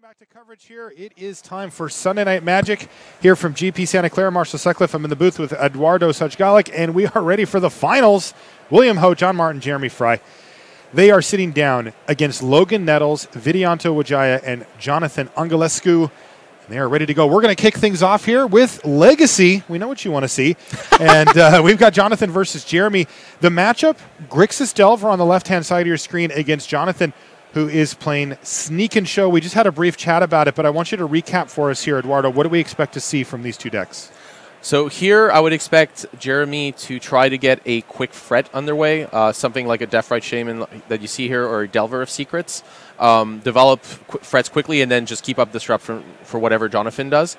Welcome back to coverage here. It is time for Sunday Night Magic here from GP Santa Clara. Marshall Sutcliffe. I'm in the booth with Eduardo Sajgalik, and we are ready for the finals. William Ho, John Martin, Jeremy Frye. They are sitting down against Logan Nettles, Vidianto Wijaya, and Jonathan Anghelescu. They are ready to go. We're going to kick things off here with Legacy. We know what you want to see. and uh, we've got Jonathan versus Jeremy. The matchup Grixis Delver on the left hand side of your screen against Jonathan, who is playing Sneak and Show. We just had a brief chat about it, but I want you to recap for us here, Eduardo. What do we expect to see from these two decks? So here, I would expect Jeremy to try to get a quick fret underway, uh, something like a Deathrite Shaman that you see here, or a Delver of Secrets. Um, develop qu- frets quickly, and then just keep up disruption for whatever Jonathan does.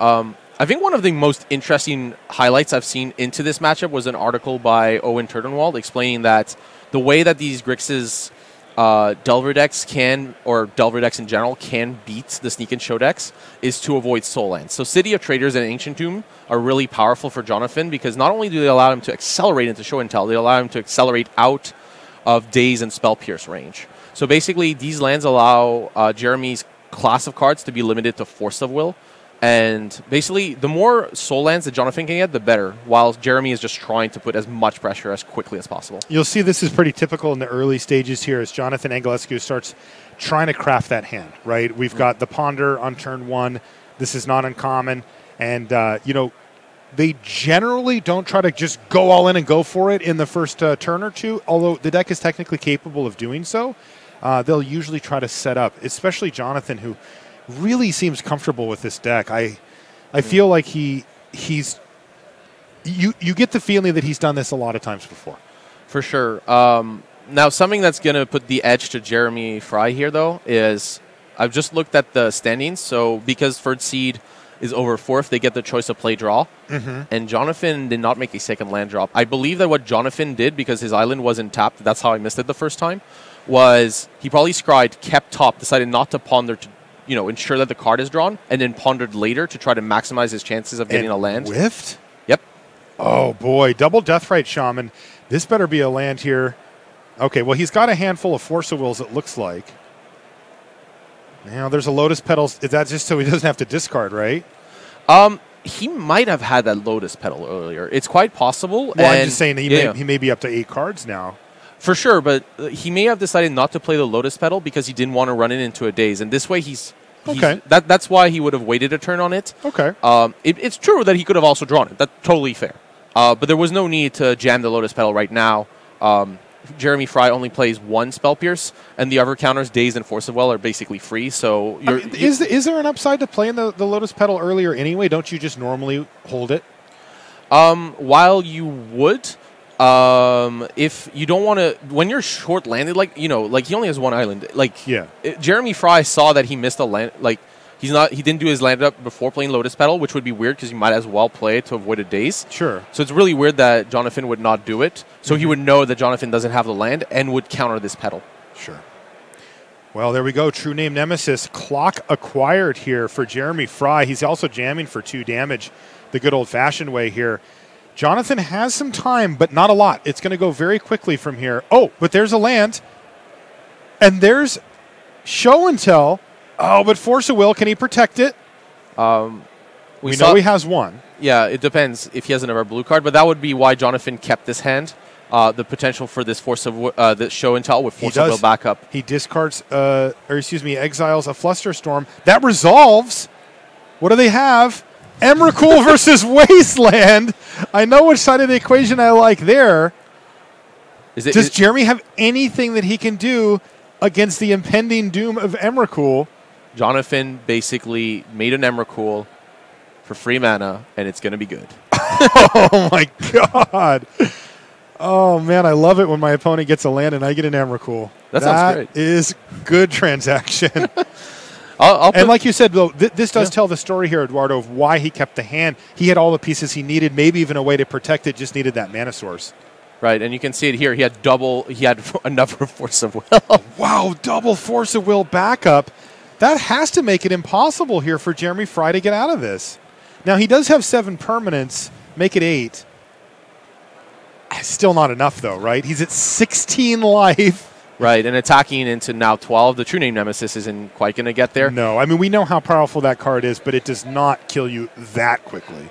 Um, I think one of the most interesting highlights I've seen into this matchup was an article by Owen Turtenwald explaining that the way that these Grixis uh, Delver decks can, or Delver decks in general, can beat the Sneak and Show decks is to avoid Sol Lands. So City of Traitors and Ancient Tomb are really powerful for Jonathan because not only do they allow him to accelerate into Show and Tell, they allow him to accelerate out of Daze and Spell Pierce range. So basically, these lands allow uh, Jeremy's class of cards to be limited to Force of Will. And basically, the more Sol lands that Jonathan can get, the better. While Jeremy is just trying to put as much pressure as quickly as possible. You'll see this is pretty typical in the early stages here as Jonathan Anghelescu starts trying to craft that hand, right? We've got the Ponder on turn one. This is not uncommon. And, uh, you know, they generally don't try to just go all in and go for it in the first uh, turn or two, although the deck is technically capable of doing so. Uh, they'll usually try to set up, especially Jonathan, who really seems comfortable with this deck. I, I feel like he he's you you get the feeling that he's done this a lot of times before. For sure. Um, now, something that's going to put the edge to Jeremy Frye here, though, is I've just looked at the standings. So, because Third Seed is over fourth, they get the choice of play draw. Mm-hmm. And Jonathan did not make a second land drop. I believe that what Jonathan did, because his island wasn't tapped, that's how I missed it the first time, was he probably scried, kept top, decided not to ponder to you know ensure that the card is drawn, and then pondered later to try to maximize his chances of getting And a land. Whiffed? Yep. Oh boy, double Deathrite Shaman. This better be a land here. Okay, well he's got a handful of Force of Wills. It looks like. Now there's a Lotus Petal. Is that just so he doesn't have to discard, right? Um, he might have had that Lotus Petal earlier. It's quite possible. Well, I'm just saying he, yeah, may, he may be up to eight cards now. For sure. But uh, he may have decided not to play the Lotus Petal because he didn't want to run it into a daze, and this way he's. he's- Okay. That that's why he would have waited a turn on it. Okay. Um, it, it's true that he could have also drawn it. That's totally fair. Uh, but there was no need to jam the Lotus Petal right now. Um, Jeremy Frye only plays one Spell Pierce, and the other counters, Daze and Force of Will, are basically free. So I mean, is is there an upside to playing the, the Lotus Petal earlier anyway? Don't you just normally hold it? Um, while you would, um, if you don't want to, when you're short landed, like you know, like he only has one island. Like Yeah. uh, Jeremy Frye saw that he missed a land. Like he's not, he didn't do his land up before playing Lotus Petal, which would be weird because you might as well play it to avoid a daze. Sure. So it's really weird that Jonathan would not do it. So Mm-hmm. he would know that Jonathan doesn't have the land and would counter this petal. Sure. Well, there we go. True name Nemesis. Clock acquired here for Jeremy Frye. He's also jamming for two damage the good old fashioned way here. Jonathan has some time, but not a lot. It's going to go very quickly from here. Oh, but there's a land. And there's show and tell. Oh, but Force of Will, can he protect it? Um, We, saw- know he has one. Yeah, it depends if he has another blue card, but that would be why Jonathan kept this hand. Uh, the potential for this force of uh, the show and tell with force of will backup. He discards, uh, or excuse me, exiles a Flusterstorm. That resolves. What do they have? Emrakul versus Wasteland. I know which side of the equation I like there. Is it? Does Jeremy have anything that he can do against the impending doom of Emrakul? Jonathan basically made an Emrakul for free mana, and it's going to be good. Oh my god. Oh man, I love it when my opponent gets a land and I get an Emrakul. That sounds great. is good transaction. I'll, I'll And like you said, though, th- this does Yeah. tell the story here, Eduardo, of why he kept the hand. He had all the pieces he needed, maybe even a way to protect it. Just needed that mana source. right, and you can see it here. He had double. He had another force of will. Wow, double force of will backup. That has to make it impossible here for Jeremy Frye to get out of this. Now he does have seven permanents, make it eight. Still not enough though, right? He's at 16 life. Right, and attacking into now 12, the True Name Nemesis isn't quite going to get there. No, I mean we know how powerful that card is, but it does not kill you that quickly.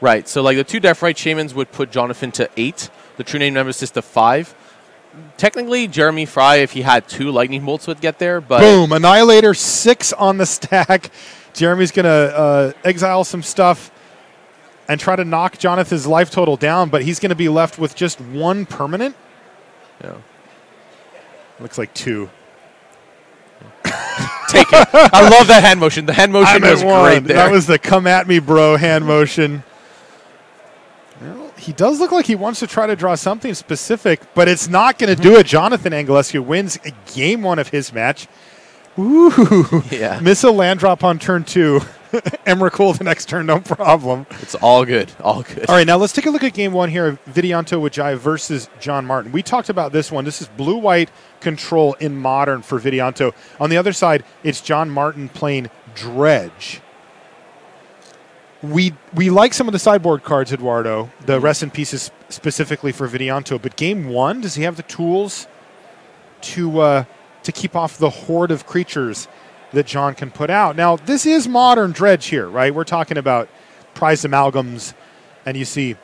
Right, so like the two Deathrite Shamans would put Jonathan to 8, the True Name Nemesis to 5. Technically, Jeremy Frye, if he had two Lightning Bolts, would get there, but. Boom! Annihilator six on the stack. Jeremy's gonna uh, exile some stuff and try to knock Jonathan's life total down, but he's gonna be left with just one permanent. Yeah. Looks like two. Take it. I love that hand motion. The hand motion I'm was great there. That was the come at me, bro hand motion. Well, he does look like he wants to try to draw something specific, but it's not going to do it. Jonathan Anghelescu wins game one of his match. Ooh. Yeah. Miss a land drop on turn two. Emrakul the next turn, no problem. it's all good. All good. All right, now let's take a look at game one here of Vidianto Wijaya versus John Martin. We talked about this one. This is blue white control in modern for Vidianto. On the other side, it's John Martin playing Dredge. We we like some of the sideboard cards, Eduardo, the rest in pieces specifically for Vidianto, but game one, does he have the tools to uh, to keep off the horde of creatures that John can put out? Now, this is modern Dredge here, right? We're talking about prized amalgams, and you see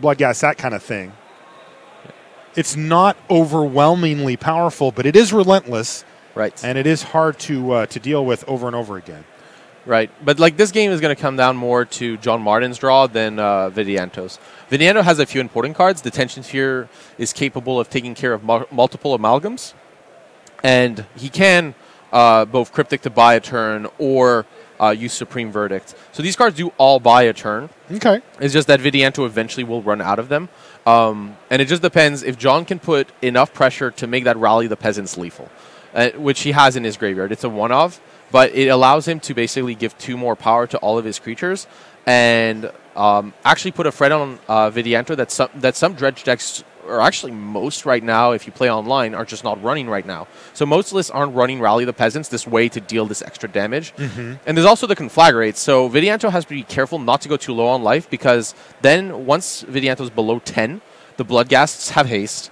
Bloodghast, that kind of thing. It's not overwhelmingly powerful, but it is relentless, Right. and it is hard to uh, to deal with over and over again. Right, but like this game is going to come down more to John Martin's draw than uh, Vidianto's. Vidianto has a few important cards. Detention Sphere is capable of taking care of mu- multiple amalgams, and he can uh, both Cryptic to buy a turn or uh, use Supreme Verdict. So these cards do all buy a turn. Okay. It's just that Vidianto eventually will run out of them. Um, and it just depends if John can put enough pressure to make that Rally the Peasants lethal, uh, which he has in his graveyard. It's a one of, but it allows him to basically give two more power to all of his creatures and um, actually put a threat on uh, Vidianto that some, that some Dredge decks, or actually most right now, if you play online, are just not running right now. So most lists aren't running Rally the Peasants this way to deal this extra damage. Mm-hmm. And there's also the Conflagrate. So Vidianto has to be careful not to go too low on life because then once Vidianto's below 10, the Bloodghasts have haste.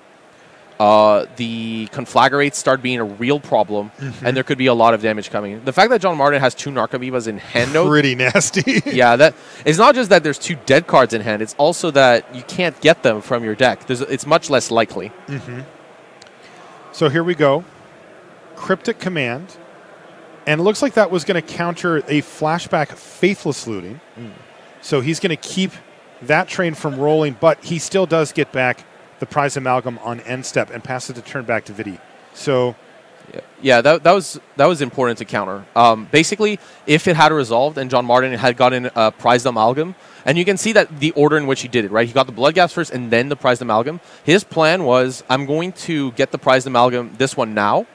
Uh, the conflagrates start being a real problem, and there could be a lot of damage coming. The fact that John Martin has two Narcomoebas in hand, though, Pretty nasty. yeah, that it's not just that there's two dead cards in hand; it's also that you can't get them from your deck. There's, it's much less likely. So here we go. Cryptic command. And it looks like that was going to counter a flashback faithless looting. So he's going to keep that train from rolling, but he still does get back the prize amalgam on end step and passes the turn back to Vidi. So Yeah, that, that was that was important to counter. Um, basically, if it had resolved and John Martin had gotten a prized amalgam, and you can see that the order in which he did it, right? He got the Bloodghast first and then the prized amalgam. His plan was, I'm going to get the prized amalgam this one now,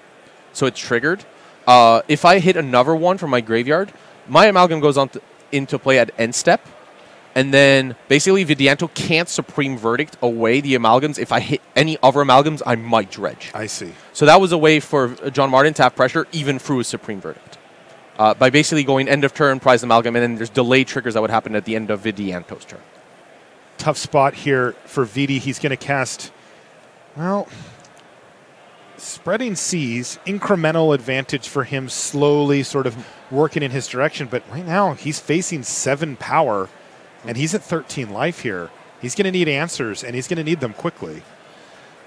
so it's triggered. Uh, if I hit another one from my graveyard, my amalgam goes on to, into play at end step. And then basically Vidianto can't supreme verdict away the amalgams. If I hit any other amalgams, I might dredge. I see. So that was a way for John Martin to have pressure even through a supreme verdict. Uh, by basically going end of turn, prize amalgam, and then there's delay triggers that would happen at the end of Vidianto's turn. Tough spot here for Vidi. He's going to cast, well, spreading seas, incremental advantage for him, slowly sort of working in his direction. But right now, he's facing seven power, and he's at 13 life here. He's going to need answers, and he's going to need them quickly.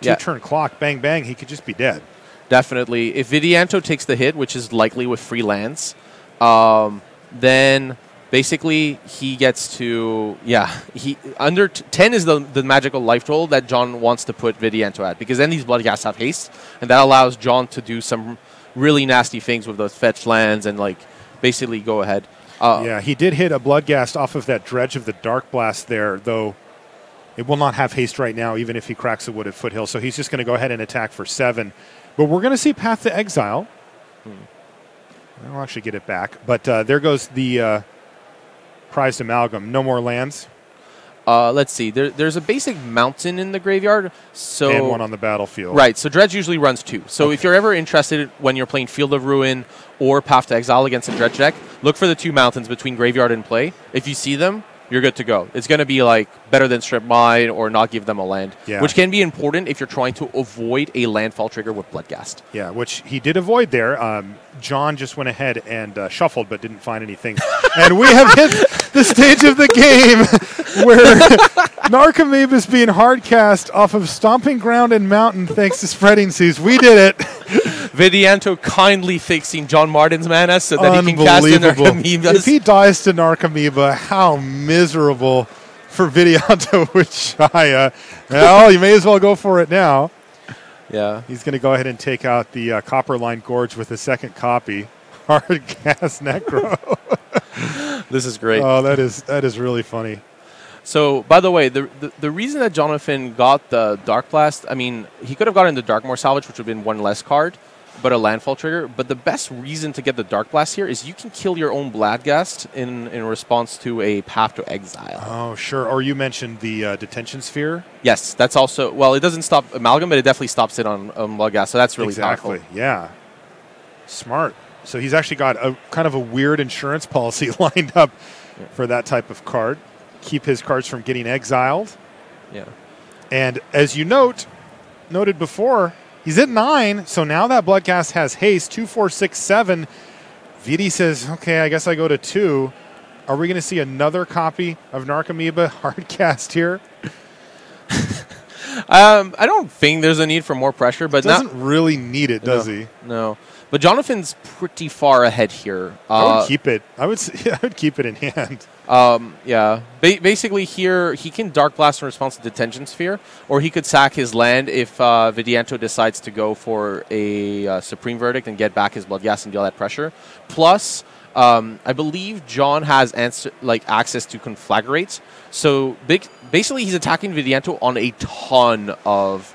Two Yeah. turn clock, bang, bang, he could just be dead. Definitely. If Vidianto takes the hit, which is likely with free lands, um, then basically he gets to yeah he under t- 10 is the, the magical life total that john wants to put vidianto at because then these Bloodghasts have haste and that allows john to do some really nasty things with those fetch lands and like basically go ahead uh, Yeah, he did hit a Bloodghast off of that dredge of the dark blast there, though it will not have haste right now, even if he cracks the wood at foothill. So he's just going to go ahead and attack for seven. But we're going to see Path to Exile. I'll actually get it back. But uh, there goes the uh, prized amalgam. No more lands uh, let's see there, there's a basic mountain in the graveyard so and one on the battlefield. Right, so Dredge usually runs two. So if you're ever interested when you're playing Field of Ruin or Path to Exile against a Dredge deck, look for the two mountains between Graveyard and Play. If you see them, you're good to go. It's going to be like better than strip mine or not give them a land, Yeah. which can be important if you're trying to avoid a landfall trigger with Bloodghast. Yeah, which he did avoid there. Um, John just went ahead and uh, shuffled, but didn't find anything. and we have hit the stage of the game where Narcomoeba is being hardcast off of Stomping Ground and Mountain thanks to Spreading Seas. We did it. Vidianto kindly fixing John Martin's mana so that he can cast in Unbelievable. Narcomoebas. If he dies to Narcomoeba, how miserable for Vidianto with Shia. Well, you may as well go for it now. yeah. He's going to go ahead and take out the uh, Copperline Gorge with a second copy. Hard gas necro. This is great. oh, that is that is really funny. So, by the way, the, the the reason that Jonathan got the Dark Blast, I mean, he could have gotten the Dakmor Salvage, which would have been one less card, but a landfall trigger. But the best reason to get the Dark Blast here is you can kill your own Bloodghast in in response to a Path to Exile. Oh, sure. Or you mentioned the uh, detention sphere. Yes, that's also well. It doesn't stop Amalgam, but it definitely stops it on, on Bloodghast. So that's really exactly. powerful. Yeah. Smart. So he's actually got a kind of a weird insurance policy lined up for that type of card. Keep his cards from getting exiled. Yeah. And as you note, noted before, he's at nine. So now that Bloodghast has haste two, four, six, seven. Vidi says, "Okay, I guess I go to two. Are we going to see another copy of Narcomoeba hardcast here? Um, I don't think there's a need for more pressure, but not, Doesn't really need it, does no, he? No. But Jonathan's pretty far ahead here. I would Uh, keep it. I would. s- I would keep it in hand. Um, yeah. Ba- basically, here he can Dark Blast in response to Detention Sphere, or he could sack his land if uh, Vidianto decides to go for a uh, Supreme Verdict and get back his Bloodghast and deal that pressure. Plus, um, I believe John has answer, like access to Conflagrates, so big, basically he's attacking Vidianto on a ton of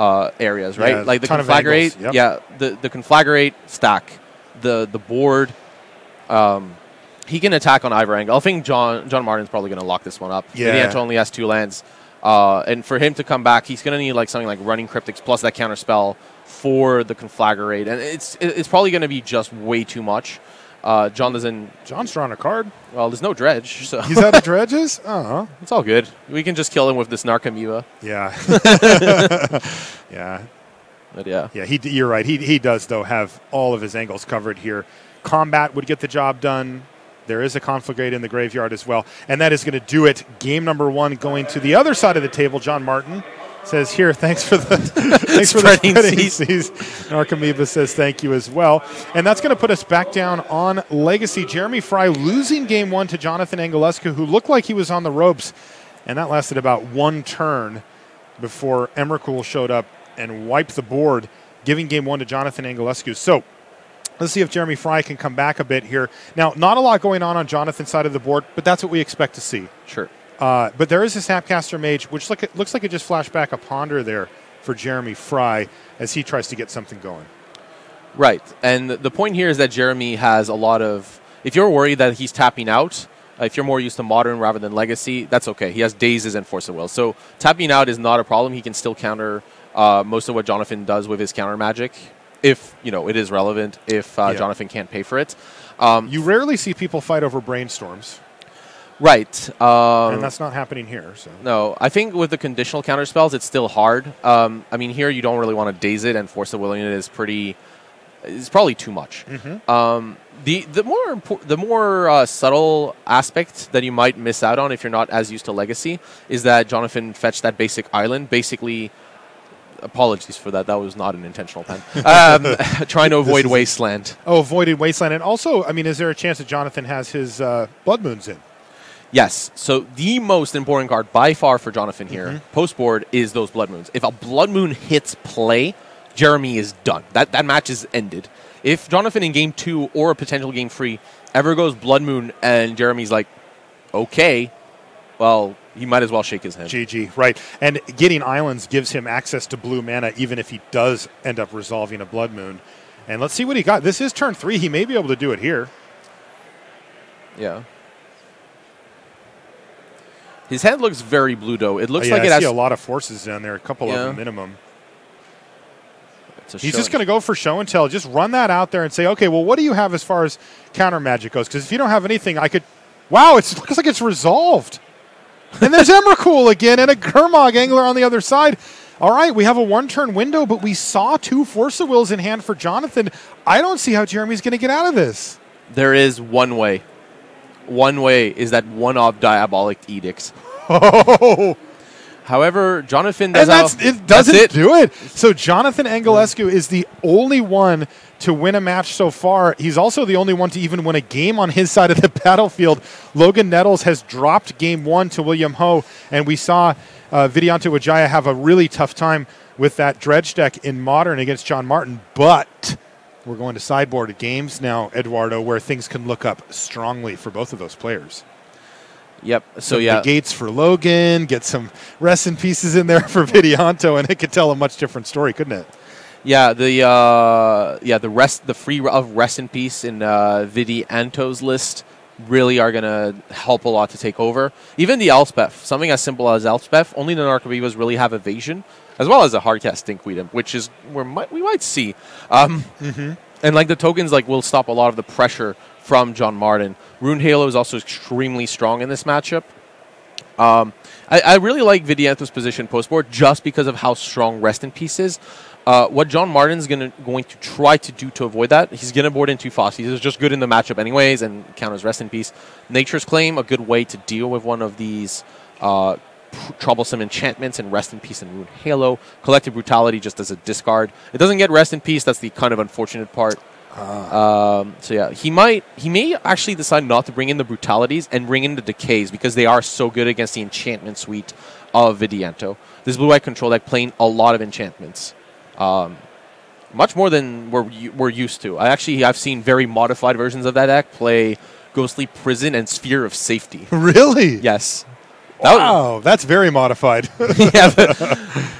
uh, areas, right? Yeah, like the Conflagrate, yep. yeah, the the Conflagrate stack, the the board. Um, he can attack on either angle. I think John John Martin's probably going to lock this one up. Yeah. Vidianto only has two lands, uh, and for him to come back, he's going to need like something like running cryptics plus that counter spell for the conflagrate, and it's it's probably going to be just way too much. Uh, John doesn't. John's drawing a card. Well, there's no dredge, so He's out of dredges. Oh, it's all good. We can just kill him with this Narcomoeba. yeah, yeah, But yeah, yeah. He. You're right. He he does though have all of his angles covered here. Combat would get the job done. There is a conflagrate in the graveyard as well, and that is going to do it. Game number one going to the other side of the table. John Martin says, "Here, thanks for the thanks for the Spreading seas. seas." Narcomoeba says, "Thank you as well," and that's going to put us back down on Legacy. Jeremy Frye losing game one to Jonathan Anghelescu, who looked like he was on the ropes, and that lasted about one turn before Emrakul showed up and wiped the board, giving game one to Jonathan Anghelescu. So. Let's see if Jeremy Frye can come back a bit here. Now, not a lot going on on Jonathan's side of the board, but that's what we expect to see. sure. Uh, but there is a Snapcaster Mage, which look, looks like it just flashed back a Ponder there for Jeremy Frye as he tries to get something going. Right. And the point here is that Jeremy has a lot of. If you're worried that he's tapping out, uh, if you're more used to modern rather than legacy, that's okay. He has dazes and force of will. So tapping out is not a problem. He can still counter uh, most of what Jonathan does with his counter magic, if you know it is relevant. If uh, Yeah. Jonathan can't pay for it, um, You rarely see people fight over brainstorms, right? Um, and that's not happening here. So No, I think with the conditional counter spells, it's still hard. Um, I mean, here you don't really want to daze it, and force of willing it is pretty. Is probably too much. Um, the the more the more uh, subtle aspect that you might miss out on if you're not as used to Legacy is that Jonathan fetched that basic island. Basically, apologies for that. That was not an intentional pen. Um, trying to avoid Wasteland. oh, avoided wasteland, and also, I mean, is there a chance that Jonathan has his uh, Blood Moons in? Yes. So the most important card by far for Jonathan here, mm-hmm. post board, is those blood moons. If a blood moon hits play, Jeremy is done. That that match is ended. If Jonathan in game two or a potential game three ever goes blood moon and Jeremy's like, okay, well, he might as well shake his hand. GG, right. And getting islands gives him access to blue mana, even if he does end up resolving a Blood Moon. And let's see what he got. This is turn three. He may be able to do it here. Yeah. His hand looks very blue though. It looks Oh, yeah, like I it has. a lot of forces down there, a couple Yeah. of them minimum. He's just going to go for show and tell. Just run that out there and say, okay, well, what do you have as far as counter magic goes? Because if you don't have anything, I could Wow, it looks like it's resolved. and there's Emrakul again and a Gurmag Angler on the other side. All right, we have a one turn window, but we saw two Force of Wills in hand for Jonathan. I don't see how Jeremy's going to get out of this. There is one way. One way is that one of Diabolic Edicts. Oh, However, Jonathan does and that's, it doesn't that's it. do it. So Jonathan Anghelescu is the only one to win a match so far. He's also the only one to even win a game on his side of the battlefield. Logan Nettles has dropped game one to William Ho, and we saw uh, Vidianto Wijaya have a really tough time with that dredge deck in modern against John Martin. But we're going to sideboard games now, Eduardo, where things can look up strongly for both of those players. Yep. So Some yeah, negates for Logan, get some rest in pieces in there for Vidianto, and it could tell a much different story, couldn't it? yeah. The uh, yeah the rest the free of rest in peace in uh, Vidianto's list really are gonna help a lot to take over. Even the Elspeth, something as simple as Elspeth, only the Narcovivas really have evasion, as well as a hardcast Stinkweed, which is where might, we might see. Um, And like the tokens, like will stop a lot of the pressure from John Martin. Rune Halo is also extremely strong in this matchup. Um, I, I really like Vidianto's position post board just because of how strong Rest in Peace is. Uh, what John Martin's gonna going to try to do to avoid that, he's gonna board in two Fossies. He's just good in the matchup anyways, and counters Rest in Peace. Nature's Claim, a good way to deal with one of these uh, troublesome enchantments, and Rest in Peace and Rune Halo. Collective Brutality just as a discard. It doesn't get Rest in Peace. That's the kind of unfortunate part. Um, so yeah, he might he may actually decide not to bring in the brutalities and bring in the decays because they are so good against the enchantment suite of Vidianto. This blue eye control deck playing a lot of enchantments, um, much more than we're we're used to. I actually I've seen very modified versions of that deck play Ghostly Prison and Sphere of Safety. Really? Yes. That was- Wow, that's very modified. yeah,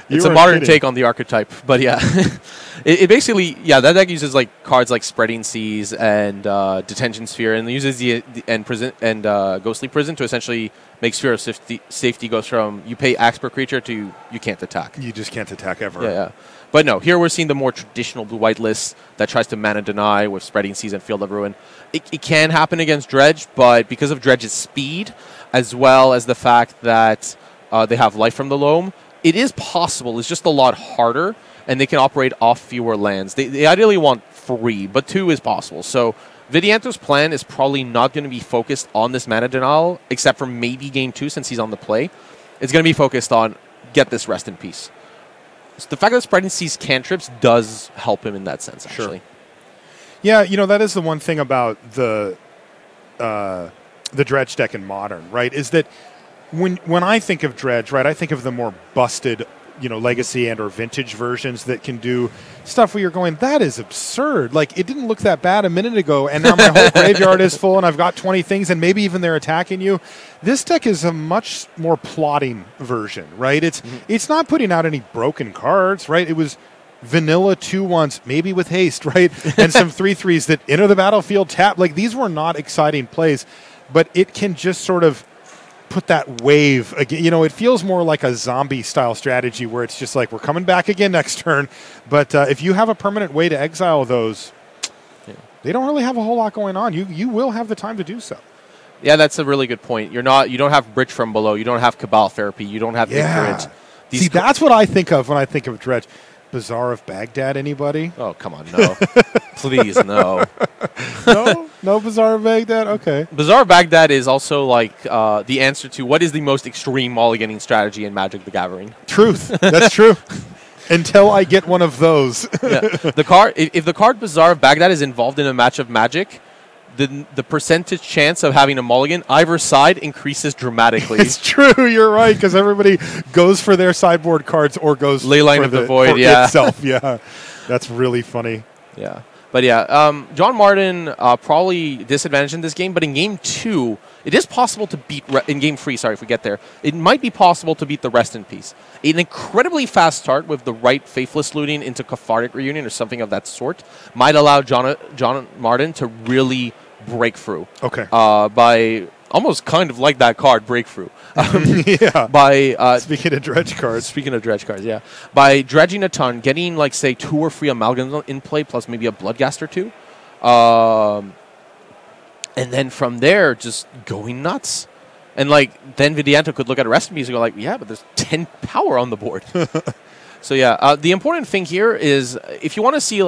it's a modern kidding. take on the archetype. But yeah, it, it basically yeah that deck uses like cards like Spreading Seas and uh, Detention Sphere, and uses the, the and prison and uh, Ghostly Prison to essentially make Sphere of Safety, safety goes from you pay Axe per creature to you can't attack. you just can't attack ever. Yeah, yeah. But no, here we're seeing the more traditional blue white list that tries to mana deny with Spreading Seas and Field of Ruin. It, it can happen against Dredge, but because of Dredge's speed, as well as the fact that uh, they have life from the loam, it is possible. It's just a lot harder, and they can operate off fewer lands. They, they ideally want three, but two is possible. So Vidianto's plan is probably not going to be focused on this mana denial, except for maybe game two since he's on the play. It's going to be focused on get this rest in peace. So the fact that Spreading sees cantrips does help him in that sense, Sure. actually. Yeah, you know that is the one thing about the uh, the dredge deck in modern, right? Is that when when I think of dredge, right, I think of the more busted, you know, legacy and or vintage versions that can do stuff where you're going, that is absurd. Like it didn't look that bad a minute ago, and now my whole graveyard is full, and I've got 20 things, and maybe even they're attacking you. This deck is a much more plotting version, right? It's mm-hmm. it's not putting out any broken cards, right? It was vanilla two ones, maybe with haste, right? And some three threes that enter the battlefield tap. Like these were not exciting plays, but it can just sort of put that wave again. You know, it feels more like a zombie style strategy where it's just like we're coming back again next turn. But uh, if you have a permanent way to exile those, they don't really have a whole lot going on. You you will have the time to do so. Yeah, that's a really good point. You're not. You don't have Bridge from below. You don't have Cabal therapy. You don't have Yeah. These See, that's what I think of when I think of Dredge. Bazaar of Baghdad. Anybody? oh come on, no, please no. no, no Bazaar of Baghdad. Okay. Bazaar Baghdad is also like uh, the answer to what is the most extreme mulliganing strategy in Magic the Gathering. Truth. That's true. Until I get one of those. yeah. The card, if, if the card Bazaar of Baghdad is involved in a match of Magic, the the percentage chance of having a mulligan either side increases dramatically. it's true. You're right because everybody goes for their sideboard cards or goes Leyline for of the Void, yeah. itself. Yeah, that's really funny. Yeah. But yeah, um, John Martin uh, probably disadvantaged in this game, but in game two, it is possible to beat, re- in game three, sorry if we get there, it might be possible to beat the rest in peace. An incredibly fast start with the right Faithless looting into Cathartic Reunion or something of that sort might allow John, John Martin to really break through Okay. uh, by almost kind of like that card, Breakthrough. Um, yeah. by uh, Speaking of dredge cards, Speaking of dredge cards, yeah. By dredging a ton, getting like say two or three amalgams in play, plus maybe a bloodghast or two, um, and then from there just going nuts. And like then Vidianto could look at recipes and go like, yeah, but there's ten power on the board. so yeah, uh, the important thing here is if you want to see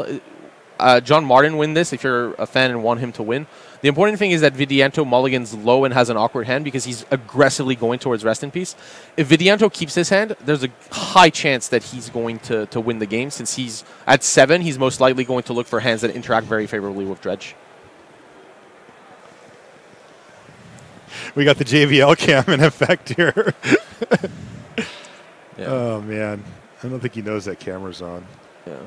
uh, John Martin win this, if you're a fan and want him to win, the important thing is that Vidianto mulligans low and has an awkward hand because he's aggressively going towards rest in peace. If Vidianto keeps his hand, there's a high chance that he's going to, to win the game since he's at seven. He's most likely going to look for hands that interact very favorably with Dredge. We got the JVL cam in effect here. Yeah. Oh man, I don't think he knows that camera's on. yeah.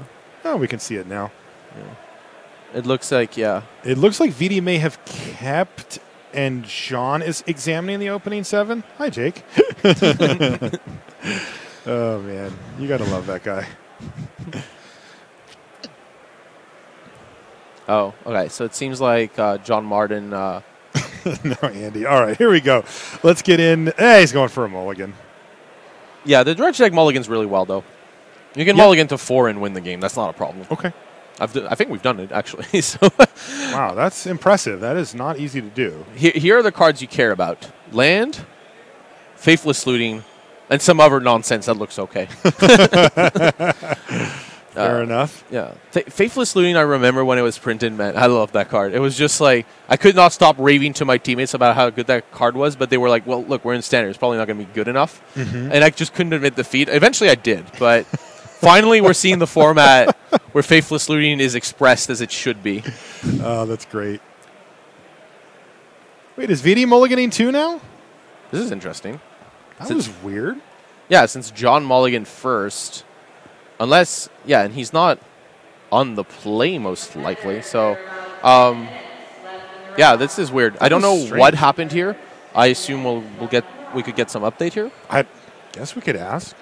Oh, we can see it now. It looks like yeah. It looks like VD may have kept, and John is examining the opening seven. Hi, Jake. oh man, you gotta love that guy. Oh, okay. So it seems like uh, John Martin. Uh, no, Andy. All right, here we go. Let's get in. Hey, he's going for a mulligan. yeah, the Dredge deck mulligans really well though. You can Yeah. mulligan to four and win the game. That's not a problem. Okay. I've d- I think we've done it actually. so Wow, that's impressive. That is not easy to do. here, here are the cards you care about: land, faithless looting, and some other nonsense that looks okay. Fair Uh, enough. Yeah, Fa- faithless looting. I remember when it was printed, man. I love that card. It was just like I could not stop raving to my teammates about how good that card was, but they were like, "Well, look, we're in standard. It's probably not going to be good enough," and I just couldn't admit defeat. Eventually, I did, but finally, we're seeing the format where faithless looting is expressed as it should be. Oh, that's great. Wait, is VD mulliganing too now? This is interesting. That Since- was weird. Yeah, since John Mulligan first, unless yeah, and he's not on the play most likely. So, um, yeah, this is weird. I don't know was what happened here. I assume we'll we'll get we could get some update here. I guess we could ask.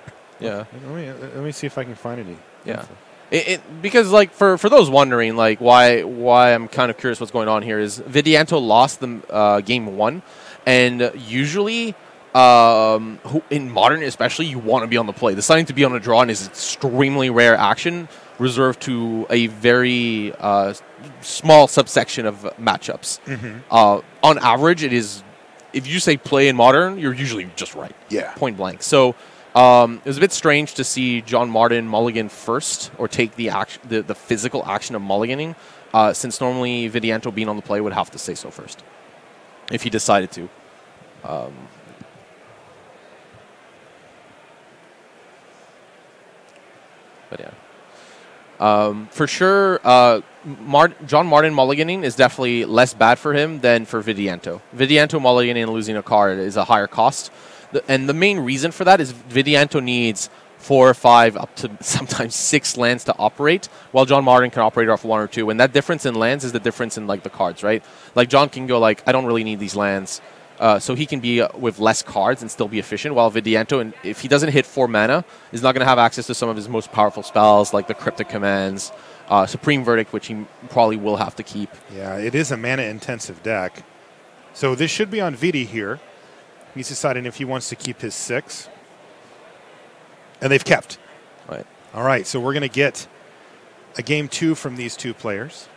Yeah, Let me, let me see if I can find any. yeah. It, it, because like for, for those wondering like why why I'm kind of curious what's going on here is Vidianto lost the uh, game one, and usually um, in modern especially you want to be on the play. Deciding to be on a draw is extremely rare action reserved to a very uh, small subsection of matchups. Uh, on average, it is if you say play in modern, you're usually just right Yeah. point blank. So um, it was a bit strange to see John Martin mulligan first or take the the, the physical action of mulliganing, uh, since normally Vidianto being on the play would have to say so first if he decided to. Um, but yeah. Um, for sure, uh, Mar- John Martin mulliganing is definitely less bad for him than for Vidianto. Vidianto mulliganing and losing a card is a higher cost. And the main reason for that is Vidianto needs four or five, up to sometimes six lands to operate, while John Martin can operate off one or two. And that difference in lands is the difference in like the cards, right? Like John can go like, I don't really need these lands. Uh, so he can be uh, with less cards and still be efficient. While Vidianto, and if he doesn't hit four mana, is not going to have access to some of his most powerful spells like the Cryptic Commands, uh, Supreme Verdict, which he probably will have to keep. Yeah, it is a mana intensive deck. So this should be on VD here. He's deciding if he wants to keep his six. And they've kept. Right. All right, so we're going to get a game two from these two players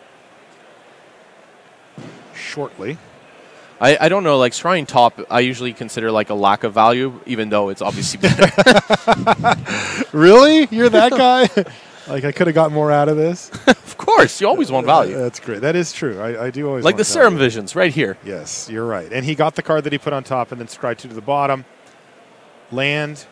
shortly. I, I don't know, like Shrine Top, I usually consider like a lack of value, even though it's obviously better. Really? You're that guy? like, I could have got more out of this? of course, you always want value. Uh, that's great. That is true. I, I do always like the Serum value. Visions right here. Yes, you're right. And he got the card that he put on top and then scry two to the bottom. Land.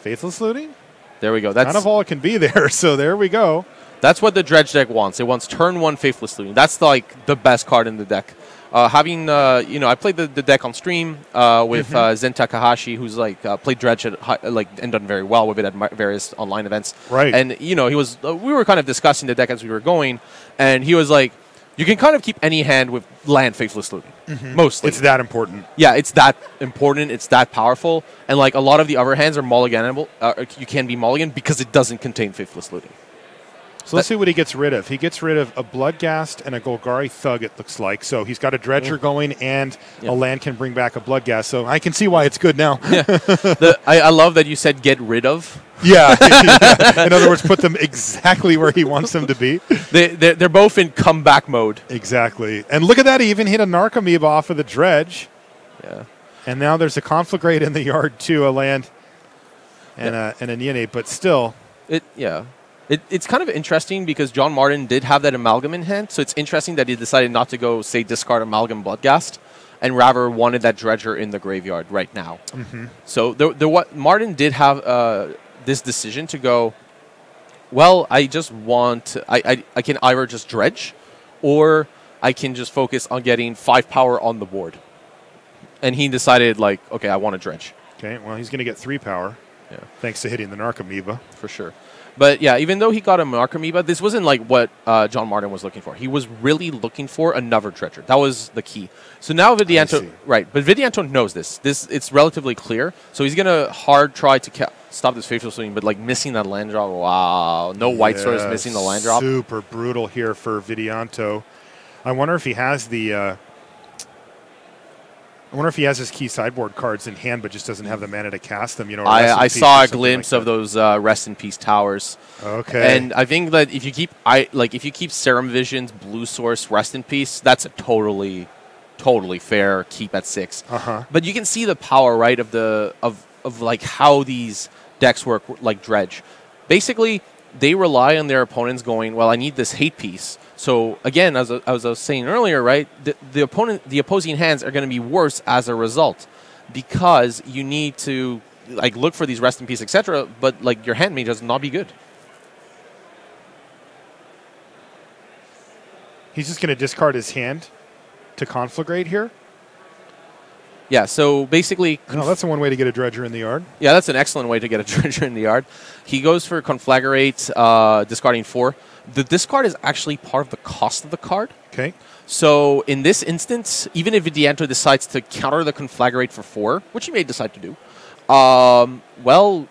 Faithless looting? There we go. That's kind of all it can be there. So there we go. That's what the dredge deck wants. It wants turn one faithless looting. That's like the best card in the deck. Uh, having uh, you know, I played the, the deck on stream uh, with Mm-hmm. uh, Zen Takahashi, who's like uh, played dredge at like and done very well with it at various online events. Right. And you know, he was uh, we were kind of discussing the deck as we were going, and he was like, you can kind of keep any hand with land faithless looting, mostly. It's that important. yeah, it's that important. It's that powerful, and like a lot of the other hands are mulliganable. Uh, you can be mulligan because it doesn't contain faithless looting. So let's see what he gets rid of. He gets rid of a Bloodghast and a Golgari Thug, it looks like. So he's got a Dredger mm. going, and Yeah. a land can bring back a Bloodghast. So I can see why it's good now. The, I, I love that you said get rid of. yeah. Yeah. In other words, put them exactly where he wants them to be. They, they're, they're both in comeback mode. Exactly. And look at that. He even hit a Narcomoeba off of the Dredge. Yeah. And now there's a Conflagrate in the yard, too, a land and, a, and a Neonate. But still, It yeah. It, it's kind of interesting because John Martin did have that amalgam in hand, so it's interesting that he decided not to go say discard amalgam bloodghast, and rather wanted that dredger in the graveyard right now. Mm-hmm. So the, the what Martin did have uh, this decision to go. Well, I just want I, I I can either just dredge, or I can just focus on getting five power on the board. And he decided like, okay, I want to dredge. okay, well, he's going to get three power Yeah. thanks to hitting the Narcomoeba. for sure. But yeah, even though he got a Narcomoeba, this wasn't like what uh, John Martin was looking for. He was really looking for another treasure. That was the key. So now. Vidianto, right? But Vidianto knows this. This it's relatively clear. So he's gonna hard try to stop this facial swing, but like missing that land drop. Wow, no white swords is missing the land drop. Super brutal here for Vidianto. I wonder if he has the. Uh, I wonder if he has his key sideboard cards in hand, but just doesn't have the mana to cast them. You know, or Rest in I, I saw a glimpse like of those uh, rest in peace towers. Okay, And I think that if you keep I like if you keep Serum Visions, Blue Source, Rest in Peace, that's a totally, totally fair keep at six. uh huh. But you can see the power, right, of the of of like how these decks work, like Dredge. Basically, they rely on their opponents going, well, I need this hate piece. So again, as, I- as I was saying earlier, right, the, the opponent, the opposing hands are going to be worse as a result, because you need to like look for these rest in peace, etc. But like your hand may just not be good. He's just going to discard his hand to conflagrate here. Yeah. So basically, No, that's the one way to get a dredger in the yard. Yeah, that's an excellent way to get a dredger in the yard. He goes for Conflagrate, uh, discarding four. The discard is actually part of the cost of the card. Okay, So in this instance, even if Vidianto decides to counter the Conflagrate for four, which he may decide to do, um, well,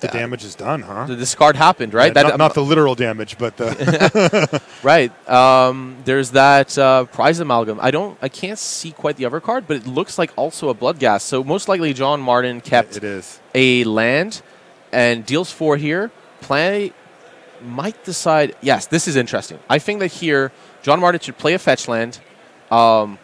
the Yeah. damage is done, huh? the discard happened, right? Yeah, not, not the literal damage, but the right. Um, there's that uh, prize amalgam. I don't, I can't see quite the other card, but it looks like also a Bloodghast. So most likely, John Martin kept it is. a land and deals four here. Play might decide. Yes, this is interesting. I think that here John Martin should play a fetch land, um,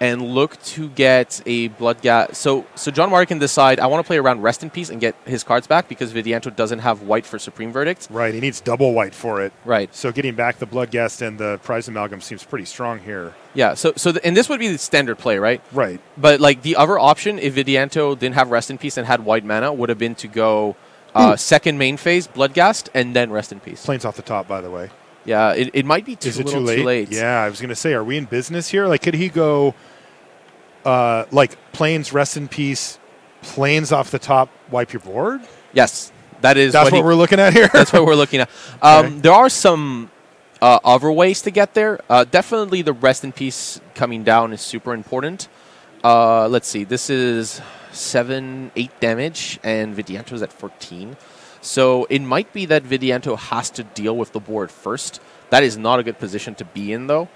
and look to get a Bloodghast. So so John Martin can decide. I want to play around rest in peace and get his cards back because Vidianto doesn't have white for supreme verdict. Right, he needs double white for it. Right. So getting back the Bloodghast and the prize amalgam seems pretty strong here. Yeah. So so th- and this would be the standard play, right? Right. But like the other option, if Vidianto didn't have rest in peace and had white mana, would have been to go. Uh, second main phase, Bloodghast, and then rest in peace. Plains off the top, by the way. Yeah, it, it might be too, Is it little too late? Yeah, I was going to say, are we in business here? Like, could he go, uh, like, Plains, rest in peace, Plains off the top, wipe your board? Yes, that is That's what, what, he- we're looking at here. that's what we're looking at. Um, Okay. There are some uh, other ways to get there. Uh, definitely, the rest in peace coming down is super important. Uh, let's see. This is seven, eight damage, and Vidianto's at fourteen. So it might be that Vidianto has to deal with the board first. That is not a good position to be in, though.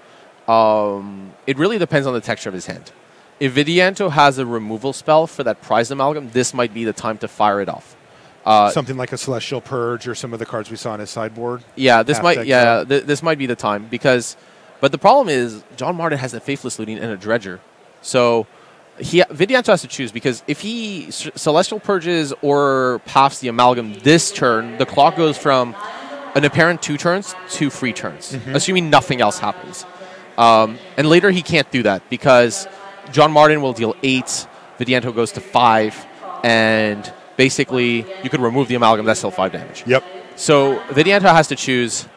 Um, it really depends on the texture of his hand. If Vidianto has a removal spell for that prize amalgam, this might be the time to fire it off. Uh, Something like a Celestial Purge or some of the cards we saw on his sideboard. yeah, this might yeah th- this might be the time because, but the problem is John Martin has a faithless looting and a dredger, so he Vidianto has to choose because if he celestial purges or paths the amalgam this turn, the clock goes from an apparent two turns to three turns, Mm-hmm. assuming nothing else happens. Um, and later he can't do that because John Martin will deal eight, Vidianto goes to five, and basically you could remove the amalgam. That's still five damage. Yep. So Vidianto has to choose.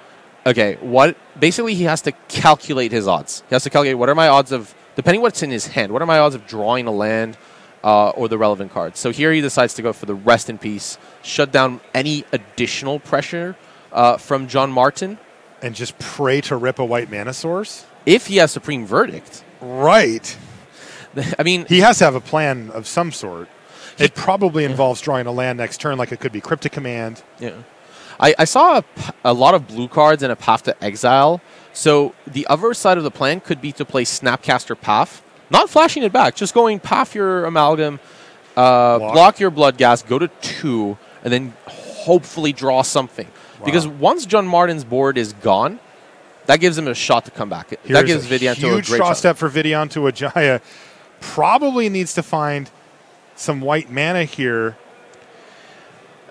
Okay, what? Basically, he has to calculate his odds. He has to calculate what are my odds of, depending what's in his hand, what are my odds of drawing a land uh, or the relevant card. So here he decides to go for the rest in peace, shut down any additional pressure uh, from John Martin. And just pray to rip a white mana source? If he has supreme verdict, Right. I mean, He has to have a plan of some sort. It probably involves drawing a land next turn, like it could be Cryptic Command. Yeah. I, I saw a lot of blue cards and a path to exile. So the other side of the plan could be to play Snapcaster Path, not flashing it back, just going path your amalgam, uh, Block. block. your Bloodghast, go to two, and then hopefully draw something. Because once John Martin's board is gone, that gives him a shot to come back. that gives a Vidianto a huge great draw shot. step for Vidianto Wijaya. Probably needs to find some white mana here.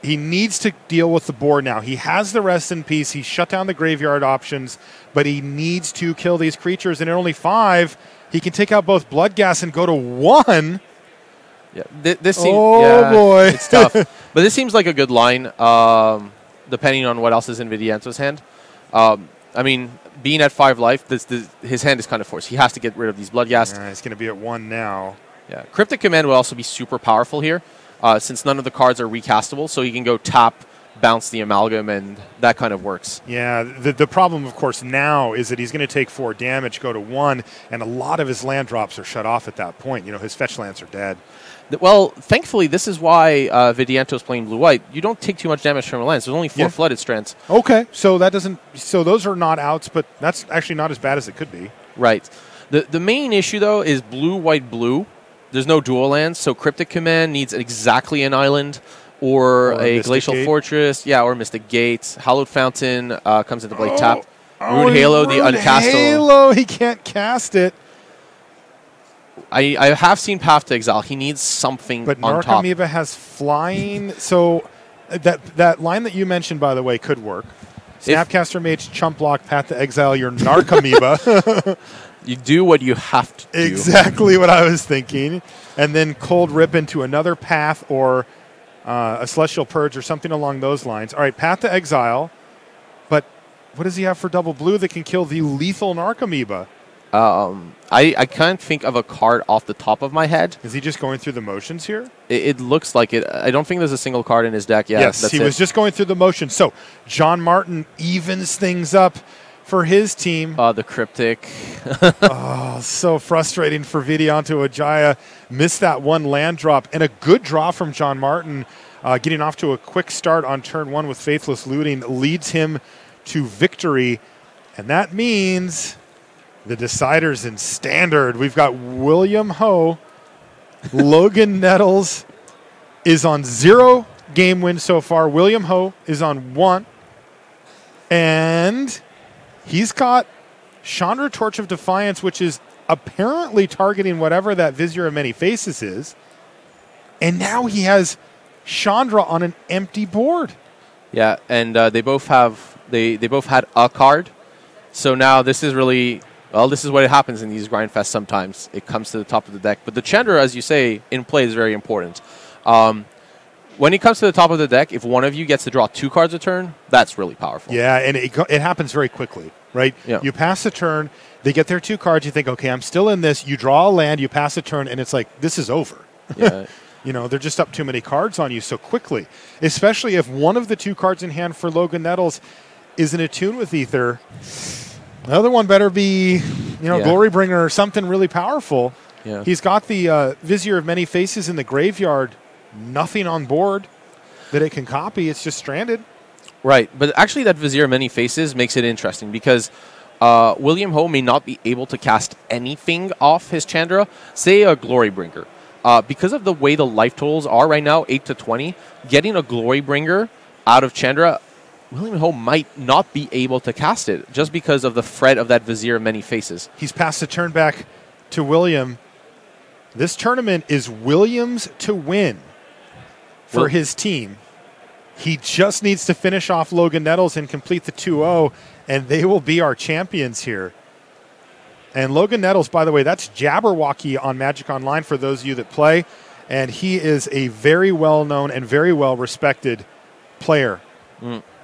He needs to deal with the board now. He has the rest in peace. He shut down the graveyard options, but he needs to kill these creatures. And at only five, he can take out both Bloodghast and go to one. Yeah, Th- this seems, Oh, yeah, boy. it's tough. but this seems like a good line, um, depending on what else is in Vidianto's hand. Um, I mean, being at five life, this, this, his hand is kind of forced. He has to get rid of these Bloodghast. Uh, he's going to be at one now. Yeah, Cryptic Command will also be super powerful here, uh, since none of the cards are recastable. So he can go tap, bounce the amalgam, and that kind of works. Yeah, the, the problem, of course, now is that he's going to take four damage, go to one, and a lot of his land drops are shut off at that point. You know, his fetch lands are dead. Well, thankfully, this is why uh, Vidianto's playing blue white. You don't take too much damage from a lands. There's only four Yeah. flooded strands. Okay, so that doesn't. So those are not outs, but that's actually not as bad as it could be. Right. The the main issue though is blue white blue. There's no dual lands, so Cryptic Command needs exactly an island or, Or a Mystic Glacial Gate. Fortress, yeah, or Mystic Gate. Hallowed Fountain uh, comes into play tapped. Oh, Rune Halo, the Rune uncastable. Halo, he can't cast it. I, I have seen Path to Exile. He needs something But on top. Narcomoeba has flying, so uh, that that line that you mentioned, by the way, could work. Snapcaster Mage, Chump Block, Path to Exile, your Narcomoeba. You do what you have to do. exactly what I was thinking. And then Cold Rip into another path or uh, a Celestial Purge or something along those lines. All right, Path to Exile. But what does he have for double blue that can kill the lethal Narcomoeba? Um, I, I can't think of a card off the top of my head. Is he just going through the motions here? It, it looks like it. I don't think there's a single card in his deck. Yeah, yes, that's he it. was just going through the motions. So John Martin evens things up for his team. uh, the Cryptic. Oh, so frustrating for Vidianto Wijaya. Missed that one land drop and a good draw from John Martin. Uh, getting off to a quick start on turn one with Faithless Looting leads him to victory. And that means the deciders in standard. We've got William Ho. Logan Nettles is on zero game win so far. William Ho is on one. And he's got Chandra Torch of Defiance, which is apparently targeting whatever that Vizier of Many Faces is. And now he has Chandra on an empty board. Yeah, and uh, they both have they they both had a card. So now this is really well. This is what it happens in these grind fests. Sometimes it comes to the top of the deck, but the Chandra, as you say, in play is very important. Um, when it comes to the top of the deck, if one of you gets to draw two cards a turn, that's really powerful. Yeah, and it, it happens very quickly, right? Yeah. You pass the turn, they get their two cards, you think, okay, I'm still in this. You draw a land, you pass a turn, and it's like, this is over. Yeah. You know, they're just up too many cards on you so quickly. Especially if one of the two cards in hand for Logan Nettles is in Attune with Aether. The other one better be, you know, Yeah. Glorybringer or something really powerful. Yeah. He's got the uh, Vizier of Many Faces in the graveyard. Nothing on board that it can copy. It's just stranded. Right, but actually, that Vizier Many Faces makes it interesting because uh, William Ho may not be able to cast anything off his Chandra, say a Glorybringer. Uh, because of the way the life totals are right now, 8 to 20, getting a Glorybringer out of Chandra, William Ho might not be able to cast it just because of the threat of that Vizier Many Faces. He's passed the turn back to William. This tournament is Williams to win for Well- his team. He just needs to finish off Logan Nettles and complete the 2 0, and they will be our champions here. And Logan Nettles, by the way, that's Jabberwocky on Magic Online for those of you that play. And he is a very well known and very well respected player,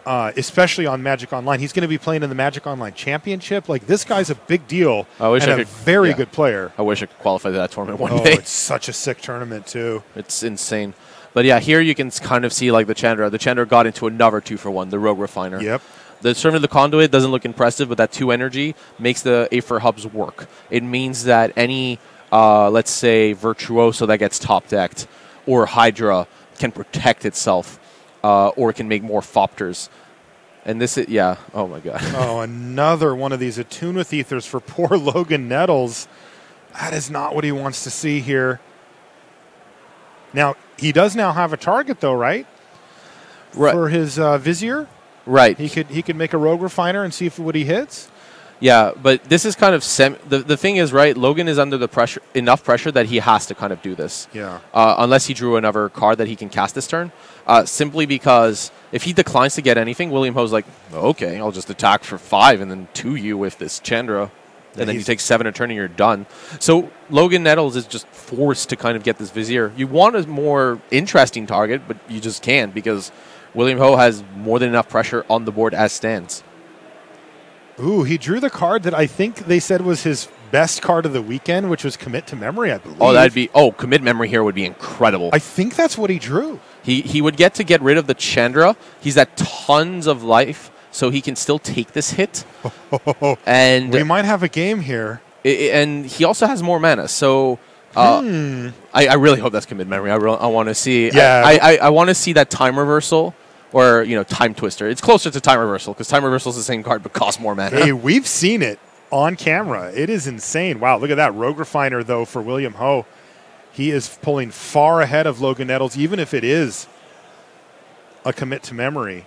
uh, especially on Magic Online. He's going to be playing in the Magic Online Championship. Like, this guy's a big deal I wish and I a could- very yeah. good player. I wish I could qualify that tournament one Oh, day. it's such a sick tournament, too. It's insane. But yeah, here you can kind of see like the Chandra. The Chandra got into another two for one, the Rogue Refiner. Yep. The Servant of the Conduit doesn't look impressive, but that two energy makes the Aether hubs work. It means that any, uh, let's say, Virtuoso that gets top decked or Hydra can protect itself. uh, or can make more Thopters. And this is yeah. Oh my god. Oh, another one of these Attune with Aethers for poor Logan Nettles. That is not what he wants to see here. Now he does now have a target though, right? Right. For his uh, Vizier, Right. he could he could make a Rogue Refiner and see if what he hits. Yeah, but this is kind of sem- the the thing is right. Logan is under the pressure enough pressure that he has to kind of do this. Yeah. Uh, unless he drew another card that he can cast this turn, uh, simply because if he declines to get anything, William Ho's like, okay, I'll just attack for five and then two you with this Chandra, and then you take seven a turn and you're done. So Logan Nettles is just forced to kind of get this Vizier. You want a more interesting target, but you just can't because William Ho has more than enough pressure on the board as stands. Ooh, he drew the card that I think they said was his best card of the weekend, which was Commit to Memory, I believe. Oh, that'd be oh, commit memory here would be incredible. I think that's what he drew. He he would get to get rid of the Chandra. He's at tons of life, so he can still take this hit. and We might have a game here. i- i- and he also has more mana. So uh, I, I really hope that's commit memory. I really, I want to see. Hmm. Yeah. I I, I want to see that time reversal or you know time twister. It's closer to time reversal because time reversal is the same card but costs more mana. Hey, we've seen it on camera. It is insane. Wow, look at that Rogue Refiner though for William Ho. He is pulling far ahead of Logan Nettles, even if it is a commit to memory.